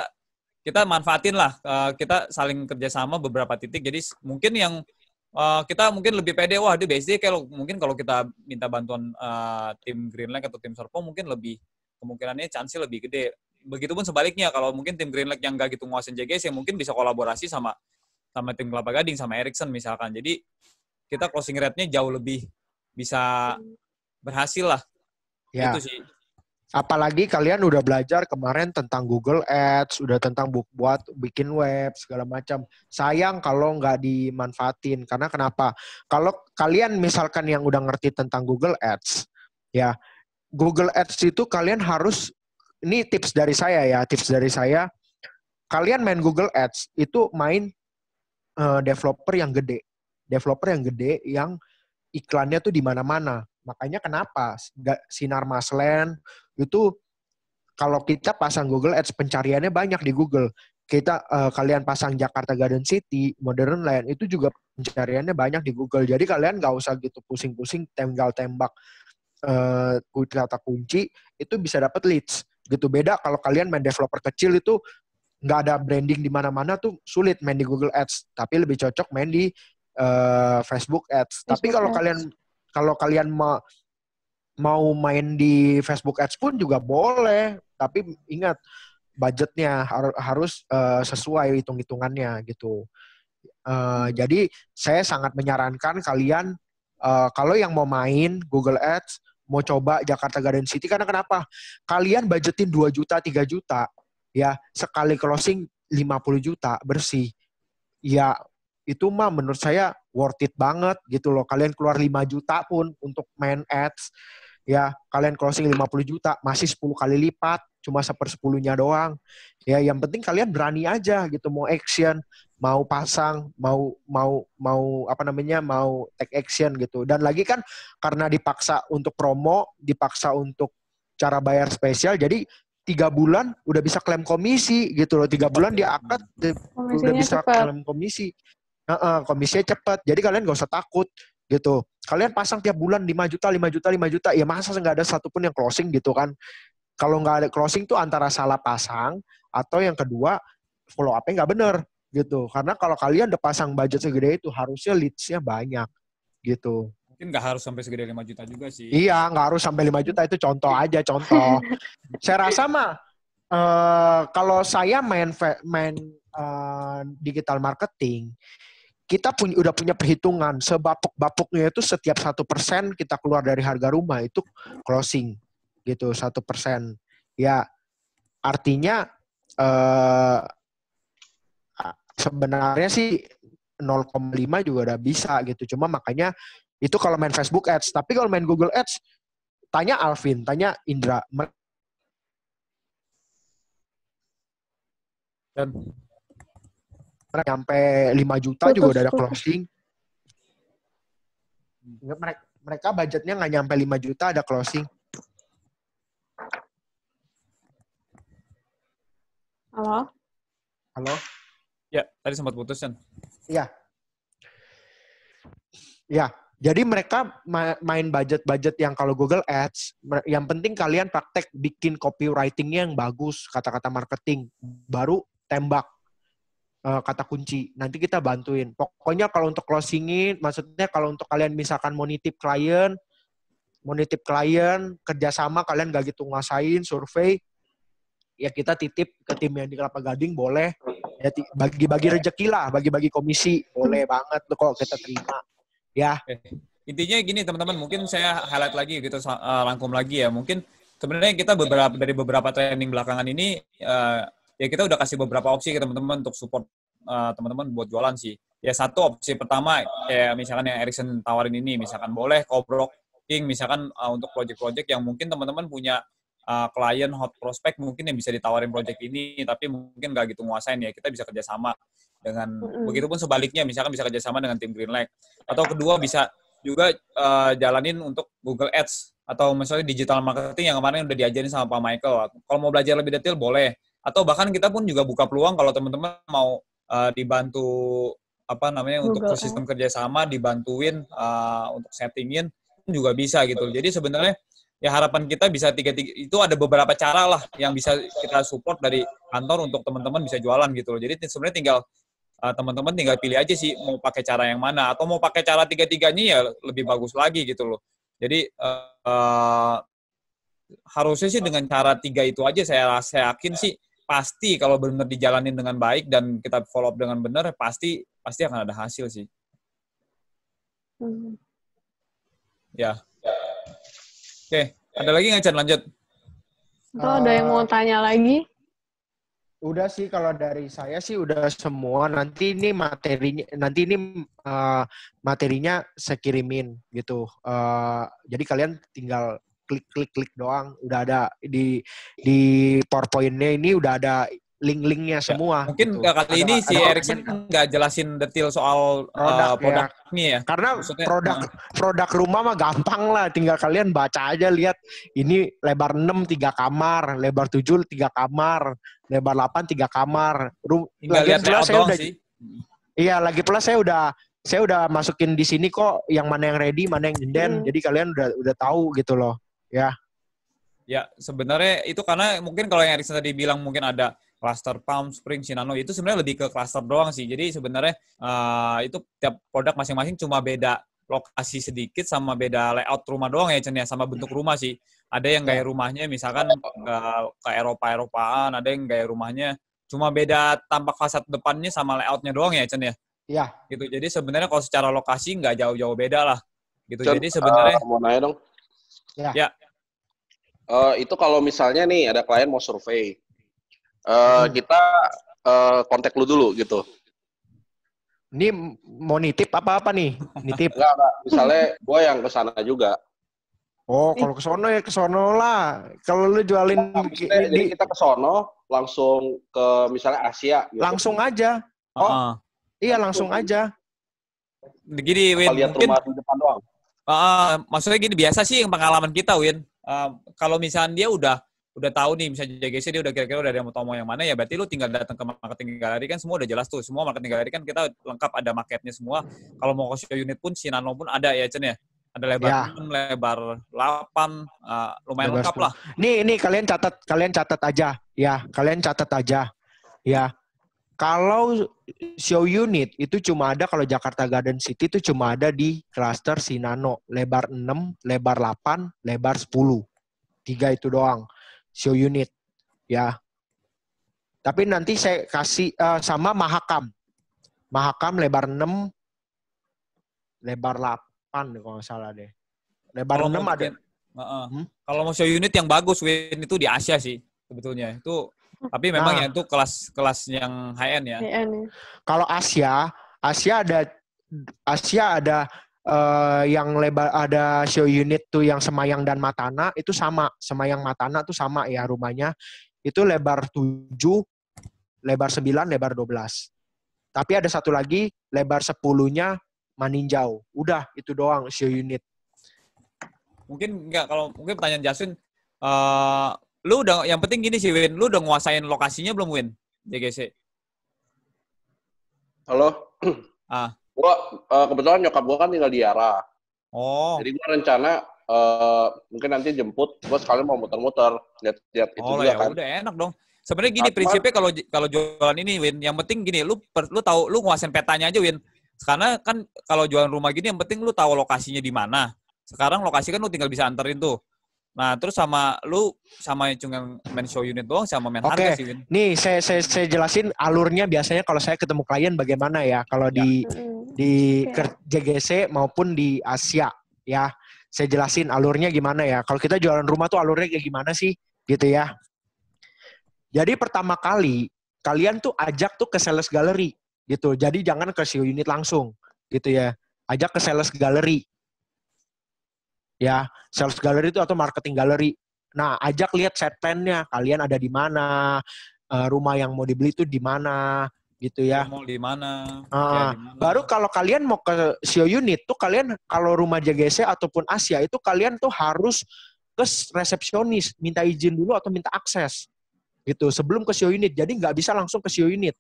kita manfaatin lah, eh, kita saling kerjasama beberapa titik. Jadi mungkin yang eh, kita mungkin lebih pede, wah di BSD kalau mungkin kalau kita minta bantuan eh, tim Greenlight atau tim Serpo mungkin lebih kemungkinannya chance lebih gede. Begitupun sebaliknya kalau mungkin tim Greenlight yang gak gitu nguasain JGS yang mungkin bisa kolaborasi sama sama tim Kelapa Gading sama Ericsson misalkan. Jadi kita closing rate-nya jauh lebih bisa berhasil lah. Ya. Itu sih. Apalagi kalian udah belajar kemarin tentang Google Ads, udah tentang bu- buat bikin web segala macam. Sayang kalau nggak dimanfaatin. Karena kenapa? Kalau kalian misalkan yang udah ngerti tentang Google Ads, ya Google Ads itu kalian harus ini tips dari saya ya, tips dari saya. Kalian main Google Ads itu main eh, developer yang gede, developer yang gede yang iklannya tuh di mana-mana. Makanya kenapa Sinar Maslen itu kalau kita pasang Google Ads pencariannya banyak di Google. Kita eh, kalian pasang Jakarta Garden City, Modern Land itu juga pencariannya banyak di Google. Jadi kalian nggak usah gitu pusing-pusing tinggal tembak eh, kata kunci itu bisa dapat leads. Gitu beda kalau kalian main developer kecil itu nggak ada branding di mana-mana tuh sulit main di Google Ads, tapi lebih cocok main di eh, Facebook Ads. Tapi Facebook kalau Ads. kalian kalau kalian mau mau main di Facebook Ads pun juga boleh, tapi ingat budgetnya har- harus eh, sesuai hitung-hitungannya gitu. Eh, jadi saya sangat menyarankan kalian eh, kalau yang mau main Google Ads, mau coba Jakarta Garden City karena kenapa? Kalian budgetin 2 juta, 3 juta ya, sekali closing 50 juta bersih. Ya itu mah menurut saya worth it banget gitu loh. Kalian keluar 5 juta pun untuk main ads ya kalian closing 50 juta masih 10 kali lipat cuma sepersepuluhnya doang. Ya yang penting kalian berani aja gitu mau action mau pasang mau mau mau apa namanya mau take action gitu. Dan lagi kan karena dipaksa untuk promo dipaksa untuk cara bayar spesial jadi tiga bulan udah bisa klaim komisi gitu loh. Tiga bulan dia akad udah bisa cepat. klaim komisi. Heeh, komisinya cepat jadi kalian gak usah takut gitu. Kalian pasang tiap bulan 5 juta 5 juta 5 juta. Ya masa nggak ada satupun yang closing gitu kan? Kalau nggak ada closing tuh antara salah pasang atau yang kedua follow up-nya nggak bener gitu. Karena kalau kalian udah pasang budget segede itu harusnya leads-nya banyak gitu. Mungkin nggak harus sampai segede 5 juta juga sih. Iya, nggak harus sampai 5 juta. Itu contoh aja contoh. (laughs) saya rasa mah eh, kalau saya main main eh, digital marketing, kita punya udah punya perhitungan sebapuk-bapuknya itu setiap satu persen kita keluar dari harga rumah itu closing gitu satu persen. Ya artinya eh, sebenarnya sih 0,5 juga udah bisa gitu. Cuma makanya itu kalau main Facebook Ads. Tapi kalau main Google Ads, tanya Alvin, tanya Indra. Dan Mereka nyampe 5 juta juga udah ada closing. Mereka, mereka budgetnya nggak nyampe 5 juta ada closing. Halo? Halo? ya tadi sempat putus kan. Iya. Ya, jadi mereka ma- main budget-budget yang kalau Google Ads, yang penting kalian praktek bikin copywritingnya yang bagus, kata-kata marketing, baru tembak eh, kata kunci. Nanti kita bantuin. Pokoknya kalau untuk closingin, maksudnya kalau untuk kalian misalkan mau nitip klien, mau nitip klien, kerjasama kalian gak gitu ngasain, survei, ya kita titip ke tim yang di Kelapa Gading boleh ya bagi-bagi rezeki lah, bagi-bagi komisi boleh banget tuh kok kita terima. Ya, Intinya gini teman-teman, mungkin saya highlight lagi gitu sa- eh, lagi ya. Mungkin sebenarnya kita beberapa dari beberapa training belakangan ini eh, ya kita udah kasih beberapa opsi ke teman-teman untuk support eh, teman-teman buat jualan sih. Ya satu opsi pertama kayak misalkan yang Erickson tawarin ini misalkan boleh co-broking misalkan eh, untuk project-project yang mungkin teman-teman punya eh, klien hot prospect mungkin yang bisa ditawarin project ini tapi mungkin nggak gitu nguasain ya kita bisa kerjasama dengan Mm-mm. begitupun sebaliknya misalkan bisa kerjasama dengan tim Greenlight atau kedua bisa juga eh, jalanin untuk Google Ads atau misalnya digital marketing yang kemarin udah diajarin sama Pak Michael. Kalau mau belajar lebih detail boleh. Atau bahkan kita pun juga buka peluang kalau teman-teman mau eh, dibantu apa namanya untuk Google sistem kerjasama dibantuin eh, untuk settingin juga bisa gitu. Jadi sebenarnya ya harapan kita bisa tiga tiga itu ada beberapa cara lah yang bisa kita support dari kantor untuk teman-teman bisa jualan gitu loh. Jadi sebenarnya tinggal uh, teman-teman tinggal pilih aja sih mau pakai cara yang mana atau mau pakai cara tiga-tiganya ya lebih bagus lagi gitu loh. Jadi uh, uh, harusnya sih dengan cara tiga itu aja saya saya yakin sih pasti kalau benar dijalanin dengan baik dan kita follow up dengan benar pasti pasti akan ada hasil sih. Hmm. Ya. Oke, ada lagi nggak Chan lanjut? Atau ada yang mau tanya lagi? udah sih kalau dari saya sih udah semua. Nanti ini materinya, nanti ini eh, materinya saya kirimin gitu. Eh, jadi kalian tinggal klik klik klik doang. Udah ada di di PowerPoint-nya ini udah ada link-linknya semua. Mungkin gitu. kali Ada- ini si Erickson nggak jelasin detail soal Produk, uh, produk ini ya. Karena Maksudnya, produk produk rumah mah gampang lah, tinggal kalian baca aja lihat ini lebar 6 tiga kamar, lebar 7 tiga kamar, lebar 8 tiga kamar. Ru- Tinggal lihat pula saya udah sih. Iya, lagi pula saya udah saya udah masukin di sini kok yang mana yang ready, mana yang inden. Hmm. Jadi kalian udah udah tahu gitu loh. Ya, sebenarnya itu karena mungkin kalau yang Erickson tadi bilang mungkin ada cluster Palm Spring, Shinano, itu sebenarnya lebih ke cluster doang sih. Jadi sebenarnya eh, itu tiap produk masing-masing cuma beda lokasi sedikit sama beda layout rumah doang ya Chen ya, sama bentuk rumah sih. Ada yang gaya rumahnya misalkan eh, ke Eropa-Eropaan, ada yang gaya rumahnya cuma beda tampak fasad depannya sama layoutnya doang ya Chen ya. Iya. Gitu. Jadi sebenarnya kalau secara lokasi nggak jauh-jauh beda lah. Gitu. Chan, Jadi sebenarnya eh, mau nanya dong. Ya. Ya. Eh, itu kalau misalnya nih ada klien mau survei, Eh, Hmm. kita eh, kontak lu dulu gitu. Ini mau nitip apa-apa nih? Nitip. Enggak, enggak. Misalnya gue yang ke sana juga. Oh, kalau ke sono ya ke sono lah. Kalau lu jualin Nah, maksudnya, jadi di- kita ke sono langsung ke misalnya Asia gitu. langsung aja. Oh. Heeh. Iya, langsung aja. Gini, Win, Apa lihat mungkin rumah di depan doang. Ah, maksudnya gini biasa sih yang pengalaman kita Win. Ah, kalau misalnya dia udah udah tahu nih misalnya JGC dia udah kira-kira udah ada yang mau tahu mau yang mana ya berarti lu tinggal datang ke marketing gallery kan semua udah jelas tuh. Semua marketing gallery kan kita lengkap ada marketnya semua. Kalau mau ke show unit pun Sinano pun ada ya Chen ya. Ada lebar Ya. 6, lebar 8, ah, lumayan Lebar lengkap 10. lah. Nih, ini kalian catat, kalian catat aja. Ya, kalian catat aja. Ya. Kalau show unit itu cuma ada kalau Jakarta Garden City itu cuma ada di cluster Sinano, lebar 6, lebar 8, lebar 10. Tiga itu doang show unit. Ya. Tapi nanti saya kasih eh, sama Mahakam. Mahakam lebar 6, lebar 8 kalau nggak salah deh. Lebar Kalau 6 mau ada. bikin- Heeh. Hmm? Kalau mau show unit yang bagus Win itu di Asia sih sebetulnya. Itu tapi memang Nah. ya itu kelas kelas yang high end ya. IN ya. Kalau Asia, Asia ada Asia ada eh, yang lebar ada show unit tuh yang Semayang dan Matana itu sama. Semayang Matana tuh sama ya rumahnya. Itu lebar 7, lebar 9, lebar 12. Tapi ada satu lagi lebar 10-nya Maninjau. Udah itu doang show unit. Mungkin enggak kalau mungkin pertanyaan Jasun eh lu udah yang penting gini sih Win, lu udah nguasain lokasinya belum Win? JGC. Halo. Ah. Gua eh, kebetulan nyokap gua kan tinggal di Yara. Oh. Jadi gua rencana eh, mungkin nanti jemput, gua sekalian mau muter-muter lihat-lihat itu Oh juga ya kan. udah enak dong. Sebenarnya gini Cuman- prinsipnya kalau kalau jualan ini Win, yang penting gini, lu per- lu tahu lu nguasain petanya aja Win. Karena kan kalau jualan rumah gini yang penting lu tahu lokasinya di mana. Sekarang lokasi kan lu tinggal bisa anterin tuh. Nah, terus sama lu sama cuma main show unit doang sama main Oke. harga sih Win. Nih saya, saya saya jelasin alurnya biasanya kalau saya ketemu klien bagaimana ya kalau di Mm-mm. di Oke. ker- JGC maupun di Asia ya. Saya jelasin alurnya gimana ya. Kalau kita jualan rumah tuh alurnya kayak gimana sih gitu ya. Jadi pertama kali kalian tuh ajak tuh ke sales gallery gitu. Jadi jangan ke show unit langsung gitu ya. Ajak ke sales gallery. Ya, sales gallery itu atau marketing gallery. Nah, ajak lihat set plan-nya. Kalian ada di mana, eh, rumah yang mau dibeli itu di mana gitu ya. Mau di mana? Di mana. Baru kalau kalian mau ke show unit tuh kalian kalau rumah JGC ataupun Asia itu kalian tuh harus ke resepsionis minta izin dulu atau minta akses gitu sebelum ke show unit. Jadi nggak bisa langsung ke show unit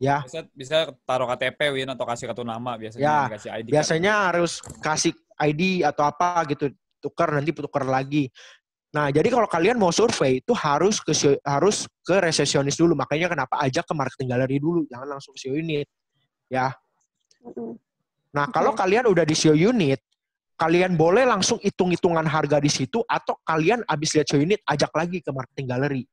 ya. bisa bisa taruh KTP Win atau kasih kartu nama biasanya Ya, dikasih ID. kan. Biasanya harus kasih ID atau apa gitu tukar nanti tukar lagi. Nah, jadi kalau kalian mau survei itu harus ke harus ke resepsionis dulu. Makanya kenapa ajak ke marketing gallery dulu, jangan langsung ke show unit. Ya. Nah, Oke. kalau kalian udah di show unit, kalian boleh langsung hitung-hitungan harga di situ atau kalian abis lihat show unit ajak lagi ke marketing gallery.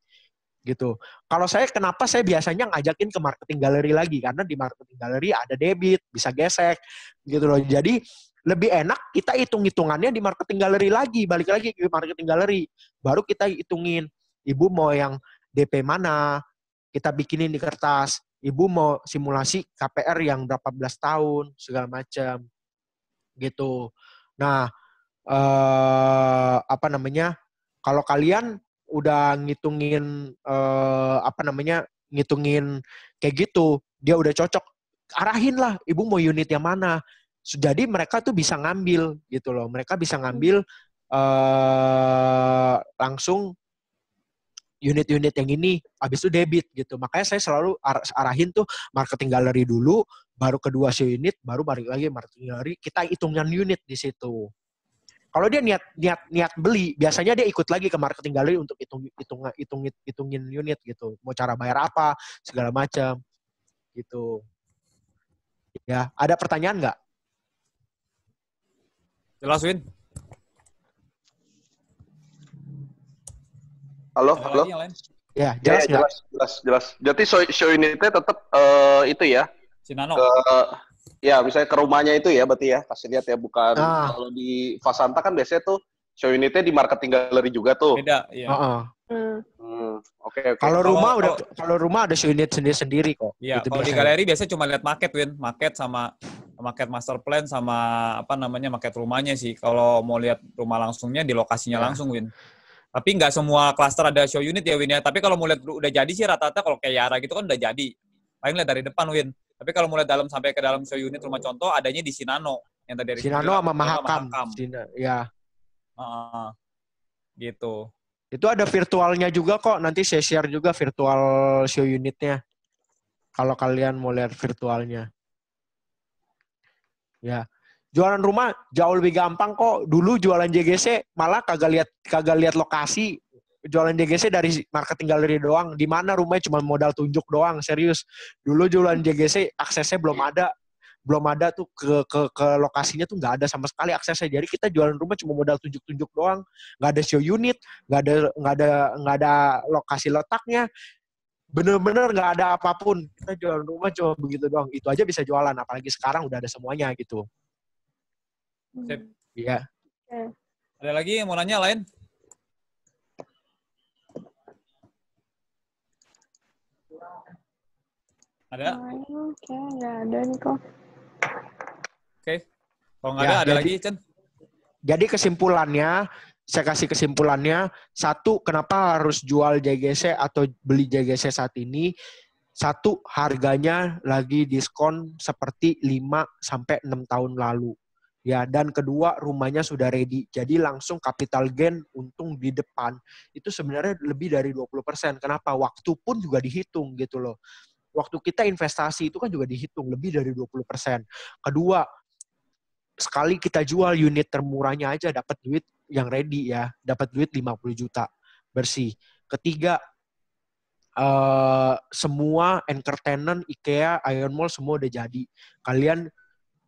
Gitu. Kalau saya kenapa saya biasanya ngajakin ke marketing gallery lagi karena di marketing gallery ada debit, bisa gesek gitu loh. Jadi lebih enak kita hitung-hitungannya di marketing gallery lagi, balik lagi ke marketing gallery. Baru kita hitungin ibu mau yang DP mana, kita bikinin di kertas. Ibu mau simulasi KPR yang berapa belas tahun, segala macam. Gitu. Nah, eh, apa namanya? Kalau kalian udah ngitungin eh, apa namanya? ngitungin kayak gitu, dia udah cocok, arahin lah, ibu mau unit yang mana. Jadi mereka tuh bisa ngambil gitu loh. Mereka bisa ngambil eh langsung unit-unit yang ini habis itu debit gitu. Makanya saya selalu ar- arahin tuh marketing gallery dulu, baru kedua show unit, baru balik lagi marketing gallery, kita hitungan unit di situ. Kalau dia niat niat niat beli, biasanya dia ikut lagi ke marketing gallery untuk hitung hitung hitung hitungin unit gitu. Mau cara bayar apa, segala macam. Gitu. Ya, ada pertanyaan nggak? Jelas Win? Halo, Ada halo. lain? Ya, jelas ya, jelas, jelas, jelas. Jadi show, show unitnya tetap eh, itu ya, Sinano. ke ya misalnya ke rumahnya itu ya, berarti ya kasih lihat ya bukan Ah. kalau di Fasanta kan biasanya tuh show unitnya di marketing gallery juga tuh. Beda, iya. Heeh. Hmm. Hmm, oke oke. Kalau Kalau- rumah udah kalau- rumah ada show unit sendiri sendiri kok. Iya, Itu kalau di galeri biasanya cuma lihat market, Win. Market sama market master plan sama apa namanya market rumahnya sih. Kalau mau lihat rumah langsungnya di lokasinya Ya. langsung, Win. Tapi nggak semua klaster ada show unit ya, Win ya. Tapi kalau mau lihat udah jadi sih rata-rata kalau kayak Yara gitu kan udah jadi. Paling lihat dari depan, Win. Tapi kalau mau lihat dalam sampai ke dalam show unit rumah contoh adanya di Sinano yang tadi Rizky Sinano sama Mahakam. Mahakam. Sina- ya. Heeh. gitu. Itu ada virtualnya juga kok. Nanti saya share juga virtual show unitnya. Kalau kalian mau lihat virtualnya. Ya. Jualan rumah jauh lebih gampang kok. Dulu jualan JGC malah kagak lihat kagak lihat lokasi. Jualan JGC dari marketing gallery doang. Di mana rumahnya cuma modal tunjuk doang, serius. Dulu jualan JGC aksesnya belum ada. Belum ada tuh ke ke ke lokasinya tuh nggak ada sama sekali aksesnya. Jadi kita jualan rumah cuma modal tunjuk-tunjuk doang. Nggak ada show unit, nggak ada nggak ada nggak ada lokasi letaknya bener-bener nggak ada apa pun kita jualan rumah cuma begitu doang itu aja bisa jualan apalagi sekarang udah ada semuanya gitu Sip. iya Ada lagi yang mau nanya lain? Ada? Kayak nggak ada nih kok. Kalau nggak Ya, ada, ada jadi- lagi, Chen? Jadi kesimpulannya, saya kasih kesimpulannya, satu, kenapa harus jual JGC atau beli JGC saat ini? Satu, harganya lagi diskon seperti 5 sampai 6 tahun lalu. Ya, dan kedua, rumahnya sudah ready. Jadi langsung capital gain untung di depan itu sebenarnya lebih dari 20%. Kenapa? Waktu pun juga dihitung gitu loh. Waktu kita investasi itu kan juga dihitung lebih dari 20%. Kedua, sekali kita jual unit termurahnya aja dapat duit yang ready ya, dapat duit 50 juta bersih. Ketiga, eh semua anchor tenant, IKEA, Iron Mall semua udah jadi. Kalian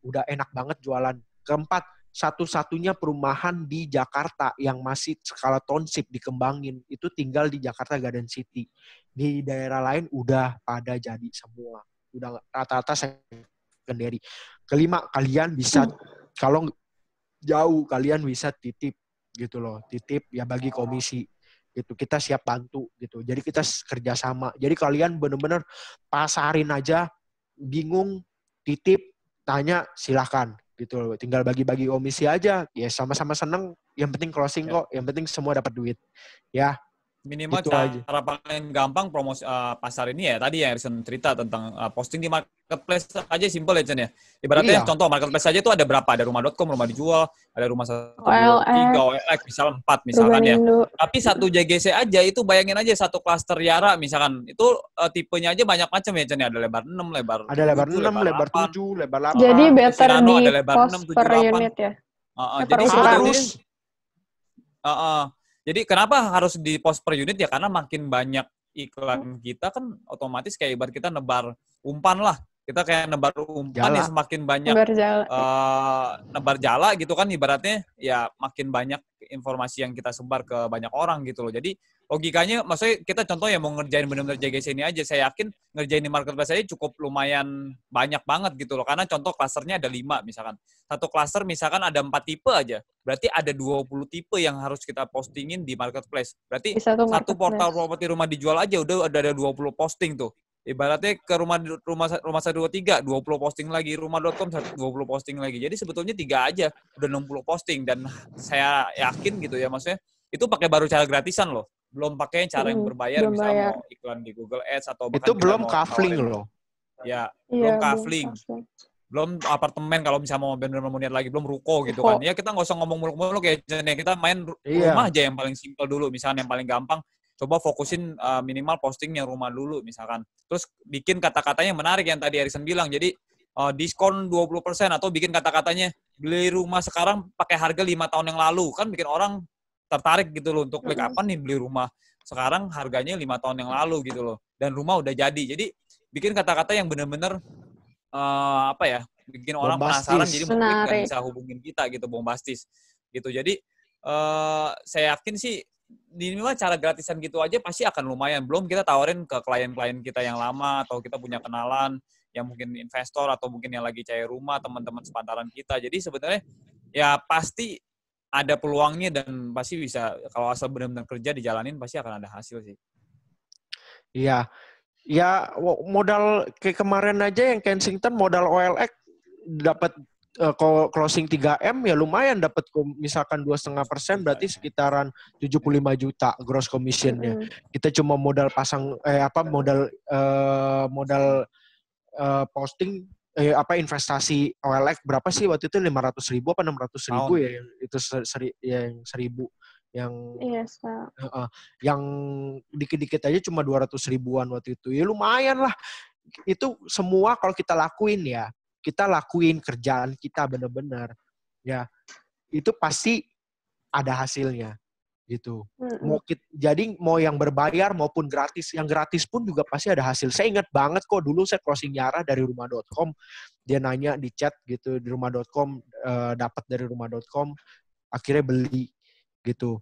udah enak banget jualan. Keempat, satu-satunya perumahan di Jakarta yang masih skala township dikembangin itu tinggal di Jakarta Garden City. Di daerah lain udah pada jadi semua. Udah rata-rata secondary. Kelima, kalian bisa kalau jauh kalian bisa titip gitu loh titip ya bagi komisi gitu. Kita siap bantu gitu. Jadi kita kerjasama jadi kalian bener-bener pasarin aja bingung titip tanya silahkan gitu loh. Tinggal bagi-bagi komisi aja. Ya sama-sama seneng. Yang penting closing Ya. kok. Yang penting semua dapat duit. Ya Minimal Gitu cara, aja. paling gampang promosi eh, pasar ini ya tadi yang Harrison cerita tentang eh, posting di marketplace aja simple ya Chen ya. Ibaratnya Iya. contoh marketplace aja itu ada berapa? Ada rumah.com, rumah dijual, ada rumah satu, tiga, OLX, misal empat misalkan ya. Tapi satu JGC aja itu bayangin aja satu klaster Yara misalkan itu eh, tipenya aja banyak macam ya Chen ya. Ada lebar 6, lebar ada lebar 7, 6 lebar 8. 7 lebar 8 Jadi better di ada lebar post 6, 7, per 8. unit ya. Uh, uh, jadi harus Heeh. Jadi kenapa harus di post per unit ya? Karena makin banyak iklan kita kan otomatis kayak ibarat kita nebar umpan lah. Kita kayak nebar umpan Jala. ya semakin banyak Berjalan. eh, nebar jala gitu kan ibaratnya ya makin banyak informasi yang kita sebar ke banyak orang gitu loh. Jadi logikanya maksudnya kita contoh ya mau ngerjain benar-benar JGC ini aja saya yakin ngerjain di marketplace aja cukup lumayan banyak banget gitu loh. Karena contoh klasternya ada lima misalkan. Satu klaster misalkan ada empat tipe aja. Berarti ada 20 tipe yang harus kita postingin di marketplace. Berarti Di satu satu portal properti rumah dijual aja udah ada ada 20 posting tuh. Ibaratnya ke rumah rumah rumah 123 20 posting lagi, rumah.com 20 posting lagi. Jadi sebetulnya tiga aja udah 60 posting dan saya yakin gitu ya maksudnya itu pakai baru cara gratisan loh. Belum pakai cara yang Mm, berbayar belum misalnya bayar. mau iklan di Google Ads atau bahkan itu belum kafling loh. Ya, Iya, belum kafling. belum apartemen kalau misalnya mau benar-benar mau niat lagi belum ruko gitu kan. Ya kita nggak usah ngomong muluk-muluk ya Jen, ya. kita main Iya. rumah aja yang paling simpel dulu. Misalnya yang paling gampang coba fokusin uh, minimal posting yang rumah dulu misalkan. Terus bikin kata-katanya yang menarik yang tadi Harrison bilang. Jadi uh, diskon 20% atau bikin kata-katanya beli rumah sekarang pakai harga lima tahun yang lalu. Kan bikin orang tertarik gitu loh untuk klik apa nih beli rumah. Sekarang harganya lima tahun yang lalu gitu loh dan rumah udah jadi. Jadi bikin kata-kata yang benar-benar eh, apa ya bikin orang Bombastis. penasaran jadi mau klik dan Menarik. bisa hubungin kita gitu bombastis gitu. Jadi eh saya yakin sih di minimal cara gratisan gitu aja pasti akan lumayan. Belum kita tawarin ke klien-klien kita yang lama atau kita punya kenalan yang mungkin investor atau mungkin yang lagi cari rumah teman-teman sepantaran kita. Jadi sebenarnya ya pasti ada peluangnya dan pasti bisa kalau asal benar-benar kerja dijalanin pasti akan ada hasil sih Iya. Ya modal kayak kemarin aja yang Kensington modal OLX dapat ko- closing 3M ya lumayan dapat misalkan dua setengah persen berarti sekitaran 75 juta gross commissionnya. Mm-mm. Kita cuma modal pasang eh apa modal eh, modal eh, posting eh apa investasi OLX berapa sih waktu itu 500 ribu apa 600 ribu Tahun. ya yang itu se- seri, yang seribu yang Iya, Sa. Heeh. yang dikit-dikit aja cuma 200 ribuan waktu itu. Ya lumayan lah. Itu semua kalau kita lakuin ya, kita lakuin kerjaan kita bener-bener. Ya, itu pasti ada hasilnya gitu. Mm-mm. Mau kit- jadi mau yang berbayar maupun gratis, yang gratis pun juga pasti ada hasil. Saya ingat banget kok dulu saya closing Yara dari rumah.com, dia nanya di chat gitu di rumah.com eh, dapat dari rumah.com, akhirnya beli gitu.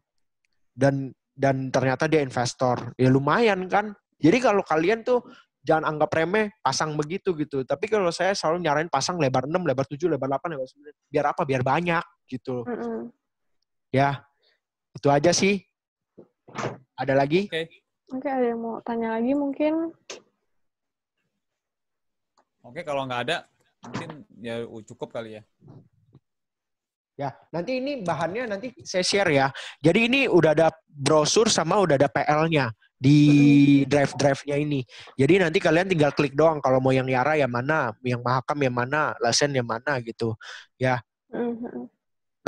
Dan dan ternyata dia investor. Ya lumayan kan. Jadi kalau kalian tuh jangan anggap remeh pasang begitu gitu. Tapi kalau saya selalu nyaranin pasang lebar 6, lebar 7, lebar 8, lebar 9. Biar apa? Biar banyak gitu. Mm-mm. Ya. Itu aja sih. Ada lagi? oke Oke, ada yang mau tanya lagi mungkin? oke kalau nggak ada mungkin ya cukup kali ya. Ya, nanti ini bahannya nanti saya share ya. Jadi ini udah ada brosur sama udah ada PL-nya di drive-drive-nya ini. Jadi nanti kalian tinggal klik doang kalau mau yang Yara yang mana, yang Mahakam yang mana, Lasen yang mana gitu. Ya. Mhm.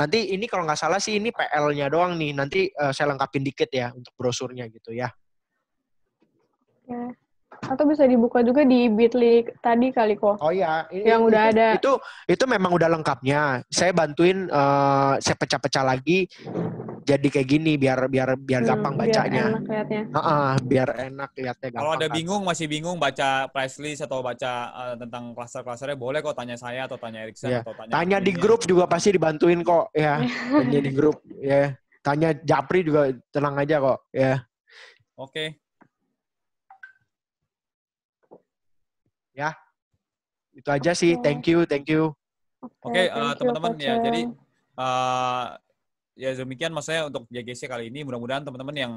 Nanti ini kalau nggak salah sih ini PL-nya doang nih. Nanti eh, saya lengkapin dikit ya untuk brosurnya gitu ya. Ya. Atau bisa dibuka juga di Bitly tadi kali kok. Oh iya, ini, Yang udah itu, ada. Itu itu memang udah lengkapnya. Saya bantuin eh, saya pecah-pecah lagi jadi kayak gini biar biar biar Hmm, gampang biar bacanya. enak liatnya. Heeh, biar enak lihatnya gampang. Kalau ada kan. bingung, masih bingung baca price list atau baca uh, tentang klaster-klasternya, boleh kok tanya saya atau tanya Erikson Iya. atau tanya Tanya di grup juga pasti dibantuin kok ya. (laughs) Tanya di grup ya. Tanya Japri juga tenang aja kok ya. Oke, Itu aja sih. Thank you, thank you. Oke, thank eh, you, teman-teman, ya, jadi, uh, ya demikian maksudnya untuk JGC kali ini. Mudah-mudahan teman-teman yang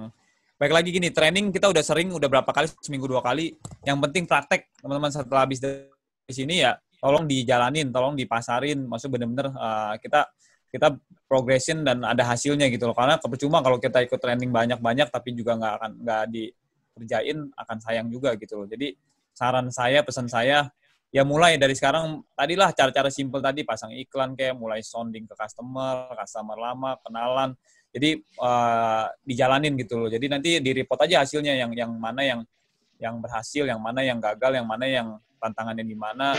baik lagi gini, training kita udah sering, udah berapa kali, seminggu dua kali. Yang penting praktek, teman-teman setelah habis dari sini ya, tolong dijalanin, tolong dipasarin. Maksudnya bener-bener uh, kita kita progression dan ada hasilnya gitu loh. Karena percuma kalau kita ikut training banyak-banyak tapi juga nggak akan nggak dikerjain akan sayang juga gitu loh. Jadi saran saya, pesan saya, ya mulai dari sekarang tadilah cara-cara simple tadi pasang iklan kayak mulai sounding ke customer, customer lama, kenalan. Jadi eh, dijalanin gitu loh. Jadi nanti di report aja hasilnya yang yang mana yang yang berhasil, yang mana yang gagal, yang mana yang tantangannya di mana.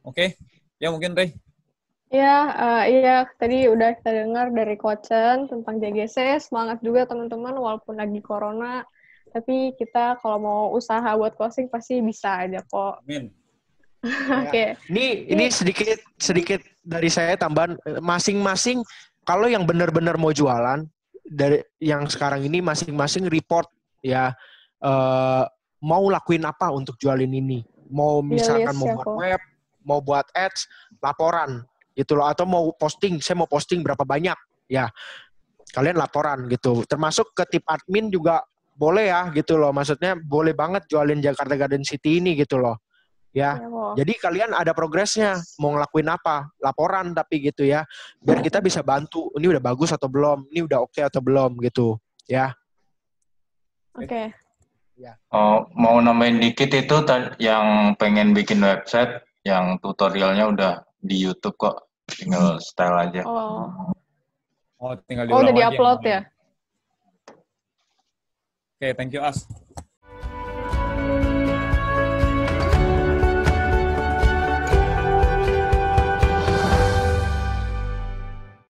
Oke, ya mungkin Rey. Iya, eh, iya tadi udah kita dengar dari Kochen tentang JGC. Semangat juga teman-teman walaupun lagi corona. Tapi kita kalau mau usaha buat closing pasti bisa aja kok. Amin. (laughs) Oke. Ini ini sedikit sedikit dari saya tambahan masing-masing kalau yang benar-benar mau jualan dari yang sekarang ini masing-masing report ya eh, mau lakuin apa untuk jualin ini. Mau misalkan list mau ya, buat web, mau buat ads, laporan gitu loh atau mau posting, saya mau posting berapa banyak ya. Kalian laporan gitu. Termasuk ke tip admin juga boleh ya gitu loh. Maksudnya boleh banget jualin Jakarta Garden City ini gitu loh. Ya. Ya, kok. Jadi kalian ada progresnya, mau ngelakuin apa, laporan tapi gitu ya, biar kita bisa bantu. Ini udah bagus atau belum, ini udah oke atau belum gitu, ya. Oke. Oh, mau nambahin dikit itu yang pengen bikin website, yang tutorialnya udah di YouTube kok, tinggal style aja. Oh. Oh, tinggal Oh, udah di-upload ya? Okay, thank you, As.